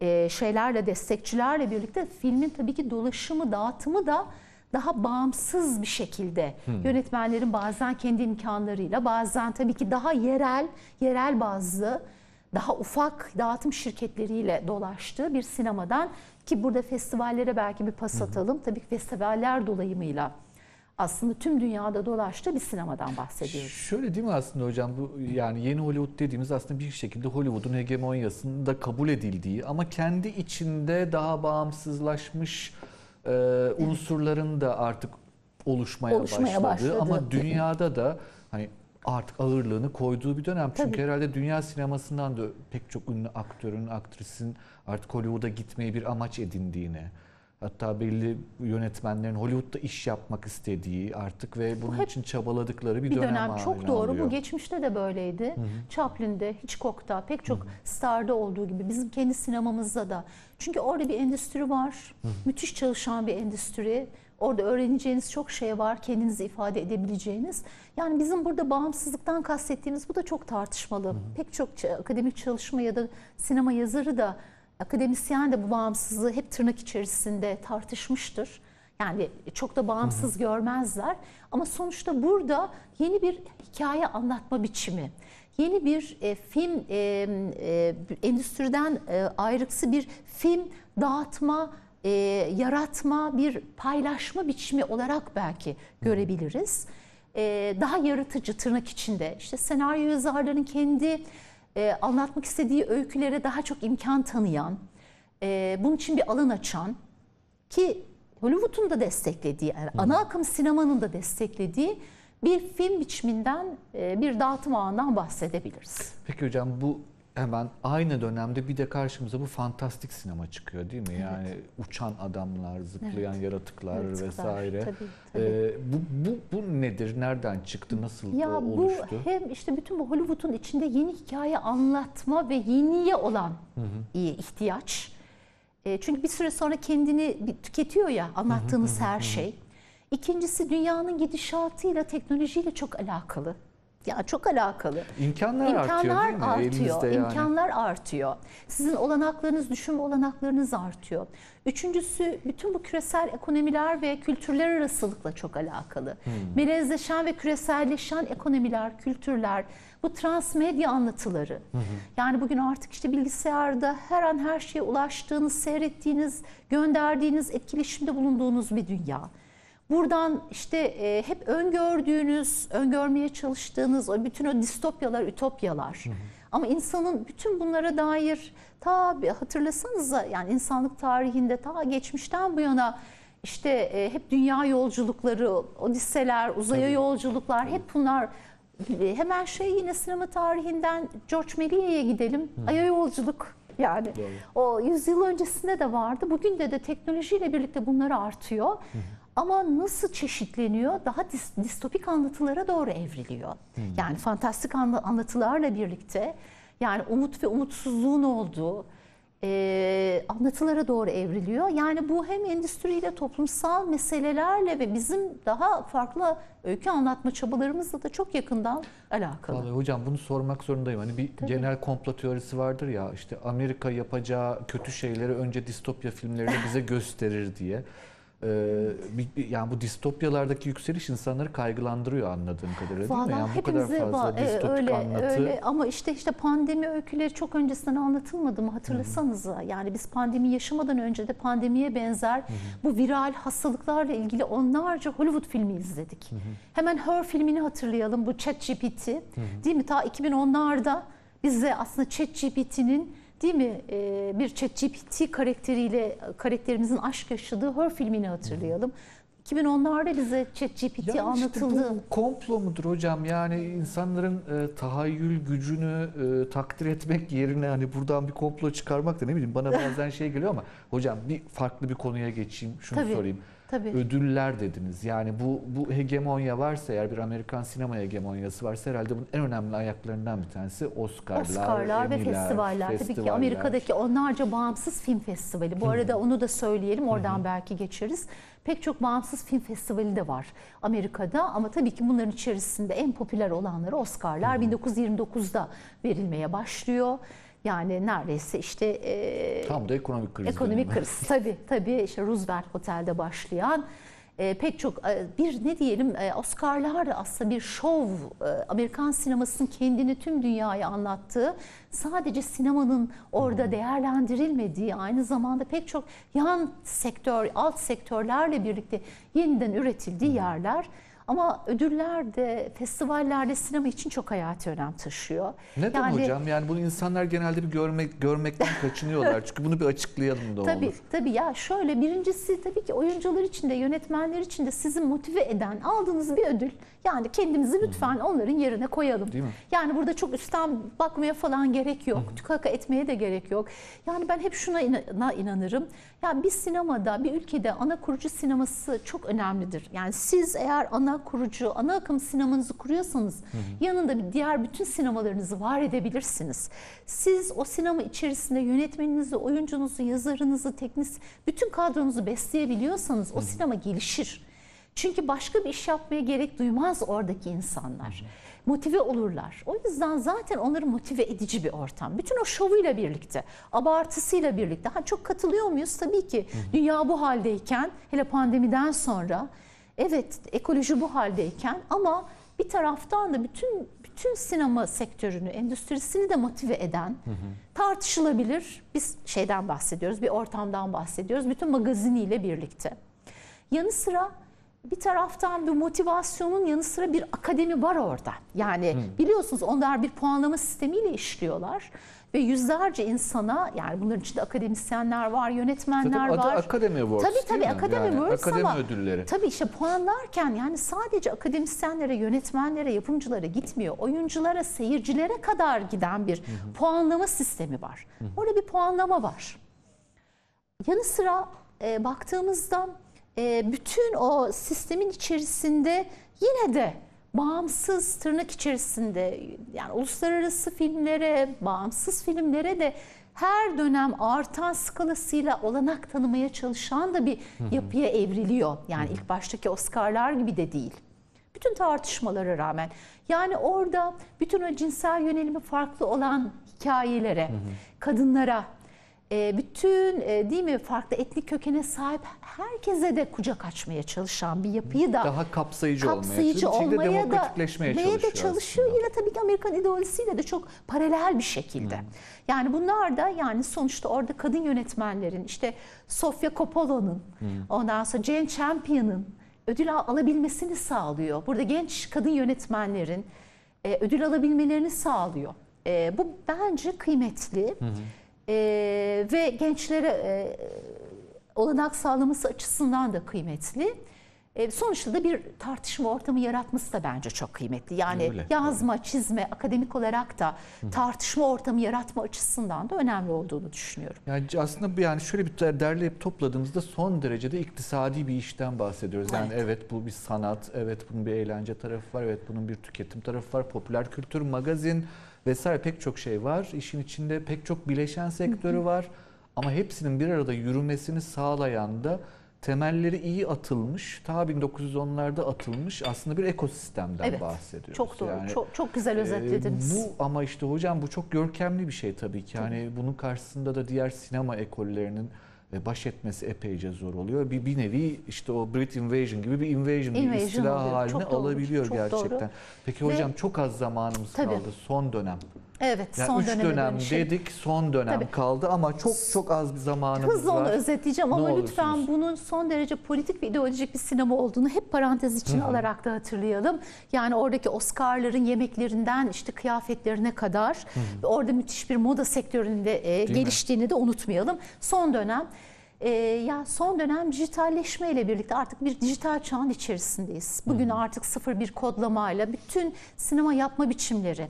e, şeylerle destekçilerle birlikte filmin tabii ki dolaşımı, dağıtımı da daha bağımsız bir şekilde yönetmenlerin bazen kendi imkanlarıyla bazen tabii ki daha yerel, yerel bazlı daha ufak dağıtım şirketleriyle dolaştığı bir sinemadan ki burada festivallere belki bir pas atalım. Tabii ki festivaller dolayımıyla aslında tüm dünyada dolaştığı bir sinemadan bahsediyoruz. Şöyle değil mi aslında hocam bu yani yeni Hollywood dediğimiz aslında bir şekilde Hollywood'un hegemonyasının da kabul edildiği ama kendi içinde daha bağımsızlaşmış e, unsurların da artık oluşmaya, Oluşmaya başladığı başladı. ama dünyada da artık ağırlığını koyduğu bir dönem. Çünkü Tabii. herhalde dünya sinemasından da pek çok ünlü aktörün, aktrisin artık Hollywood'a gitmeyi bir amaç edindiğini Hatta belli yönetmenlerin Hollywood'da iş yapmak istediği artık ve bunun hep için çabaladıkları bir, bir dönem, dönem çok doğru. alıyor. Bu geçmişte de böyleydi. Chaplin'de, Hitchcock'ta, pek çok starda olduğu gibi bizim kendi sinemamızda da. Çünkü orada bir endüstri var. Müthiş çalışan bir endüstri. Orada öğreneceğiniz çok şey var. Kendinizi ifade edebileceğiniz. Yani bizim burada bağımsızlıktan kastettiğimiz bu da çok tartışmalı. Pek çok akademik çalışma ya da sinema yazarı da akademisyen de bu bağımsızlığı hep tırnak içerisinde tartışmıştır. Yani çok da bağımsız görmezler. Ama sonuçta burada yeni bir hikaye anlatma biçimi, yeni bir e, film e, e, endüstriden e, ayrıksı bir film dağıtma, e, yaratma, bir paylaşma biçimi olarak belki görebiliriz. E, daha yaratıcı tırnak içinde. İşte senaryo yazarlarının kendi e, anlatmak istediği öykülere daha çok imkan tanıyan, e, bunun için bir alan açan ki Hollywood'un da desteklediği, yani ana akım sinemanın da desteklediği bir film biçiminden, e, bir dağıtım ağından bahsedebiliriz. Peki hocam bu hemen aynı dönemde bir de karşımıza bu fantastik sinema çıkıyor değil mi? Yani uçan adamlar, zıplayan yaratıklar Yaratıklar, vesaire. tabii, tabii. Ee, bu, bu, bu nedir? Nereden çıktı? Nasıl Ya o- bu oluştu? hem işte bütün bu Hollywood'un içinde yeni hikaye anlatma ve yeniye olan iyi ihtiyaç. E, çünkü bir süre sonra kendini tüketiyor ya anlattığınız her şey. İkincisi dünyanın gidişatıyla teknolojiyle çok alakalı. Yani çok alakalı. İmkanlar, artıyor İmkanlar değil mi? artıyor. Elimizde yani. İmkanlar artıyor. Sizin olanaklarınız, düşünme olanaklarınız artıyor. Üçüncüsü bütün bu küresel ekonomiler ve kültürler arasılıkla çok alakalı. Hmm. Melezleşen ve küreselleşen ekonomiler, kültürler, bu transmedya anlatıları. Yani bugün artık işte bilgisayarda her an her şeye ulaştığınız, seyrettiğiniz, gönderdiğiniz, etkileşimde bulunduğunuz bir dünya. Buradan işte e, hep öngördüğünüz, öngörmeye çalıştığınız o bütün o distopyalar, ütopyalar. Ama insanın bütün bunlara dair ta hatırlasanıza yani insanlık tarihinde ta geçmişten bu yana işte e, hep dünya yolculukları, odiseler, uzaya Tabii. yolculuklar hep bunlar hemen şey yine sinema tarihinden George Méliès'e gidelim. Ay'a yolculuk yani. Doğru. O yüzyıl öncesinde de vardı. Bugün de de teknolojiyle birlikte bunlar artıyor. Ama nasıl çeşitleniyor? Daha dis- distopik anlatılara doğru evriliyor. Yani fantastik anla- anlatılarla birlikte yani umut ve umutsuzluğun olduğu e, anlatılara doğru evriliyor. Yani bu hem endüstriyle, toplumsal meselelerle ve bizim daha farklı öykü anlatma çabalarımızla da çok yakından alakalı. Vallahi hocam bunu sormak zorundayım. Hani bir genel komplo teorisi vardır ya işte Amerika yapacağı kötü şeyleri önce distopya filmleriyle bize gösterir diye. Ee, yani bu distopyalardaki yükseliş insanları kaygılandırıyor anladığım kadarıyla değil mi? Vallahi Yani bu kadar fazla e, distopik öyle anlatı. öyle ama işte işte pandemi öyküleri çok öncesinden anlatılmadı mı hatırlasanıza. Yani biz pandemi yaşamadan önce de pandemiye benzer bu viral hastalıklarla ilgili onlarca Hollywood filmi izledik. Hemen Her filmini hatırlayalım bu ChatGPT. Değil mi? Ta 2010'larda bize aslında ChatGPT'nin değil mi e, bir ChatGPT karakteriyle karakterimizin aşk yaşadığı Her filmini hatırlayalım. 2010'larda bize ChatGPT Ya işte anlatıldı. bu komplo mudur hocam? Yani insanların e, tahayyül gücünü e, takdir etmek yerine hani buradan bir komplo çıkarmak da ne bileyim bana bazen şey geliyor ama hocam bir farklı bir konuya geçeyim. Şunu Tabii. sorayım. Tabii. Ödüller dediniz. Yani bu bu hegemonya varsa eğer bir Amerikan sinema hegemonyası varsa herhalde bunun en önemli ayaklarından bir tanesi Oscar'lar, Oscar'lar ve Emmy'ler, festivaller. Tabii ki festivaller. Amerika'daki onlarca bağımsız film festivali. Bu arada onu da söyleyelim, oradan belki geçeriz. Pek çok bağımsız film festivali de var Amerika'da ama tabii ki bunların içerisinde en popüler olanları Oscar'lar 1929'da verilmeye başlıyor. Yani neredeyse işte e, tam da ekonomik kriz. Ekonomik dönemi. kriz tabii tabii işte Roosevelt Otel'de başlayan e, pek çok e, bir ne diyelim e, Oscar'lar da aslında bir şov e, Amerikan sinemasının kendini tüm dünyaya anlattığı sadece sinemanın orada değerlendirilmediği aynı zamanda pek çok yan sektör alt sektörlerle birlikte yeniden üretildiği yerler. Ama ödüller de, festivallerde sinema için çok hayati önem taşıyor. Neden Yani- hocam? Yani bunu insanlar genelde bir görmek görmekten kaçınıyorlar. Çünkü bunu bir açıklayalım da Tabii olur. tabii ya şöyle birincisi tabii ki oyuncular için de yönetmenler için de sizi motive eden aldığınız bir ödül. Yani kendimizi lütfen onların yerine koyalım. Yani burada çok üstten bakmaya falan gerek yok. Tükaka etmeye de gerek yok. Yani ben hep şuna ina- inanırım. Ya bir sinemada, bir ülkede ana kurucu sineması çok önemlidir. Yani siz eğer ana kurucu, ana akım sinemanızı kuruyorsanız yanında bir diğer bütün sinemalarınızı var edebilirsiniz. Siz o sinema içerisinde yönetmeninizi, oyuncunuzu, yazarınızı, teknis, bütün kadronuzu besleyebiliyorsanız o sinema gelişir. Çünkü başka bir iş yapmaya gerek duymaz oradaki insanlar. Motive olurlar. O yüzden zaten onları motive edici bir ortam. Bütün o şovuyla birlikte, abartısıyla birlikte. Ha çok katılıyor muyuz? Tabii ki. Dünya bu haldeyken, hele pandemiden sonra, evet ekoloji bu haldeyken ama bir taraftan da bütün bütün sinema sektörünü, endüstrisini de motive eden, tartışılabilir. Biz şeyden bahsediyoruz, bir ortamdan bahsediyoruz. Bütün magaziniyle birlikte. Yanı sıra bir taraftan bir motivasyonun yanı sıra bir akademi var orada. Yani biliyorsunuz onlar bir puanlama sistemiyle işliyorlar ve yüzlerce insana yani bunların içinde akademisyenler var, yönetmenler Zaten adı var. Academy Awards Tabii tabii mi? Academy Yani Awards akademi ama ödülleri. tabii işte puanlarken yani sadece akademisyenlere, yönetmenlere, yapımcılara gitmiyor. Oyunculara, seyircilere kadar giden bir puanlama sistemi var. Orada bir puanlama var. Yanı sıra e, baktığımızda e, bütün o sistemin içerisinde yine de bağımsız tırnak içerisinde yani uluslararası filmlere, bağımsız filmlere de her dönem artan skalasıyla olanak tanımaya çalışan da bir yapıya evriliyor. Yani ilk baştaki Oscar'lar gibi de değil. Bütün tartışmalara rağmen. Yani orada bütün o cinsel yönelimi farklı olan hikayelere, kadınlara, bütün e, değil mi farklı etnik kökene sahip herkese de kucak açmaya çalışan bir yapıyı da Daha kapsayıcı, kapsayıcı olmaya olmaya da demokratikleşmeye neye çalışıyor. de çalışıyor. aslında. Yine tabii ki Amerikan ideolojisiyle de çok paralel bir şekilde. Yani bunlar da yani sonuçta orada kadın yönetmenlerin işte Sofia Coppola'nın ondan sonra Jane Champion'ın ödül al- alabilmesini sağlıyor. Burada genç kadın yönetmenlerin e, ödül alabilmelerini sağlıyor. E, bu bence kıymetli. E, ve gençlere e, olanak sağlaması açısından da kıymetli. E, sonuçta da bir tartışma ortamı yaratması da bence çok kıymetli. Yani Öyle, yazma, çizme, akademik olarak da tartışma ortamı yaratma açısından da önemli olduğunu düşünüyorum. Yani aslında bu- yani şöyle bir der- derleyip topladığımızda son derecede iktisadi bir işten bahsediyoruz. Yani Evet. evet, bu bir sanat, evet bunun bir eğlence tarafı var, evet bunun bir tüketim tarafı var, popüler kültür, magazin vesaire pek çok şey var. İşin içinde pek çok bileşen sektörü var. Ama hepsinin bir arada yürümesini sağlayan da temelleri iyi atılmış, ta 1910'larda atılmış aslında bir ekosistemden Evet, bahsediyoruz. Çok doğru, Yani- çok çok güzel ee, özetlediniz. Bu ama işte hocam bu çok görkemli bir şey tabii ki. Yani bunun karşısında da diğer sinema ekollerinin e, baş etmesi epeyce zor oluyor. Bir, bir nevi işte o Brit Invasion gibi bir invasion, bir Invasion istila oluyor. haline Çok doğru, alabiliyor çok gerçekten. doğru. Peki Ve- hocam çok az zamanımız Tabii. kaldı son dönem. Evet, Yani son üç döneme dönem dönüşelim. dedik son dönem Tabii. kaldı ama çok çok az bir zamanımız Hızlı onu var. özetleyeceğim Ne ama olursunuz. lütfen bunun son derece politik ve ideolojik bir sinema olduğunu hep parantez içine alarak da hatırlayalım. Yani oradaki Oscar'ların yemeklerinden işte kıyafetlerine kadar ve orada müthiş bir moda sektöründe e, mi? geliştiğini de unutmayalım. Son dönem e, ya son dönem dijitalleşme ile birlikte artık bir dijital çağın içerisindeyiz. Bugün artık sıfır bir kodlamayla bütün sinema yapma biçimleri,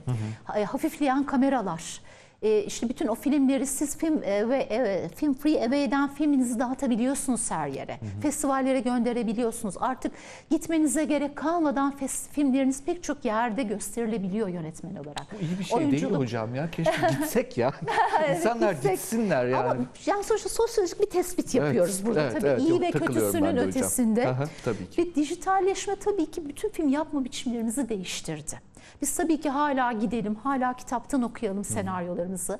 e, hafifleyen kameralar, e, işte bütün o filmleri siz film e, ve e, film free away'den filminizi dağıtabiliyorsunuz her yere. Festivallere gönderebiliyorsunuz. Artık gitmenize gerek kalmadan fes- filmleriniz pek çok yerde gösterilebiliyor yönetmen olarak. Bu iyi bir şey değil Oyunculuk- hocam ya. Keşke gitsek ya. İnsanlar gitsek. gitsinler yani. Ama yani sonuçta sosyolojik bir tespit yapıyoruz Evet, burada. evet, tabii evet. iyi Yok, ve kötüsünün ötesinde. Aha, tabii ki. Ve dijitalleşme tabii ki bütün film yapma biçimlerimizi değiştirdi. Biz tabii ki hala gidelim, hala kitaptan okuyalım senaryolarımızı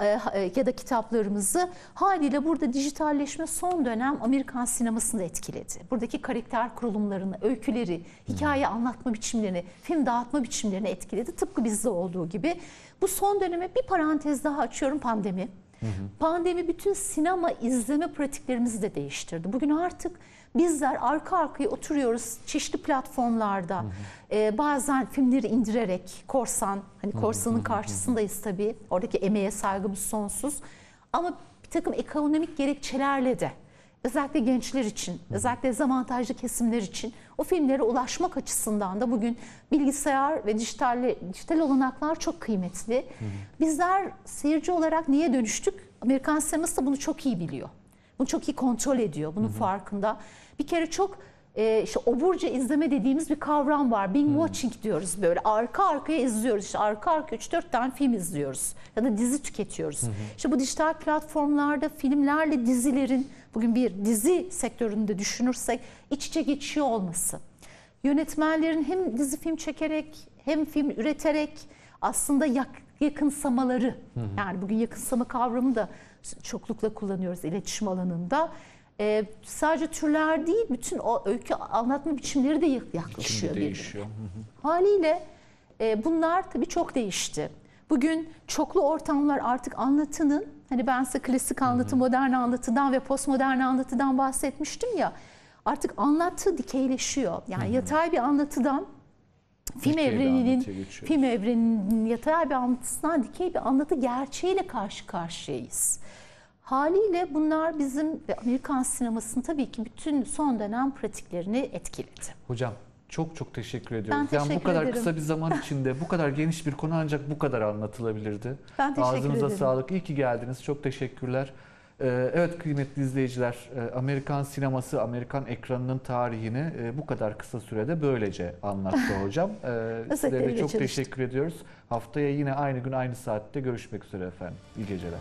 e, e, ya da kitaplarımızı. Haliyle burada dijitalleşme son dönem Amerikan sinemasını da etkiledi. Buradaki karakter kurulumlarını, öyküleri, hikaye anlatma biçimlerini, film dağıtma biçimlerini etkiledi. Tıpkı bizde olduğu gibi. Bu son döneme bir parantez daha açıyorum pandemi. Pandemi bütün sinema izleme pratiklerimizi de değiştirdi. Bugün artık bizler arka arkaya oturuyoruz çeşitli platformlarda. Ee, bazen filmleri indirerek korsan, hani korsanın karşısındayız tabii. Oradaki emeğe saygımız sonsuz. Ama bir takım ekonomik gerekçelerle de özellikle gençler için, özellikle dezavantajlı kesimler için o filmlere ulaşmak açısından da bugün bilgisayar ve dijital dijital olanaklar çok kıymetli. Bizler seyirci olarak niye dönüştük? Amerikan sineması da bunu çok iyi biliyor. Bunu çok iyi kontrol ediyor. Bunun farkında. Bir kere çok e, işte oburca izleme dediğimiz bir kavram var. Binge watching diyoruz böyle. Arka arkaya izliyoruz. İşte arka arka 3-4 tane film izliyoruz. Ya da dizi tüketiyoruz. İşte bu dijital platformlarda filmlerle dizilerin bugün bir dizi sektöründe düşünürsek iç içe geçiyor olması. Yönetmenlerin hem dizi film çekerek hem film üreterek aslında yak, yakınsamaları yani bugün yakınsama kavramı da çoklukla kullanıyoruz iletişim alanında. Ee, sadece türler değil bütün o öykü anlatma biçimleri de yak- yaklaşıyor birbirine. değişiyor. Haliyle e, bunlar tabii çok değişti. Bugün çoklu ortamlar artık anlatının hani ben size klasik anlatı, modern anlatıdan ve postmodern anlatıdan bahsetmiştim ya. Artık anlatı dikeyleşiyor. Yani yatay bir anlatıdan film Dikey evreninin film evreninin yatay bir anlatısından dikey bir anlatı gerçeğiyle karşı karşıyayız. Haliyle bunlar bizim ve Amerikan sinemasının tabii ki bütün son dönem pratiklerini etkiledi. Hocam çok çok teşekkür ediyoruz. Ben yani bu teşekkür kadar ederim. kısa bir zaman içinde bu kadar geniş bir konu ancak bu kadar anlatılabilirdi. Ben teşekkür Ağzınıza ederim. sağlık. İyi ki geldiniz. Çok teşekkürler. Ee, Evet kıymetli izleyiciler, e, Amerikan sineması, Amerikan ekranının tarihini e, bu kadar kısa sürede böylece anlattı hocam. Ee, Sizlere de çok teşekkür ediyoruz. Haftaya yine aynı gün aynı saatte görüşmek üzere efendim. İyi geceler.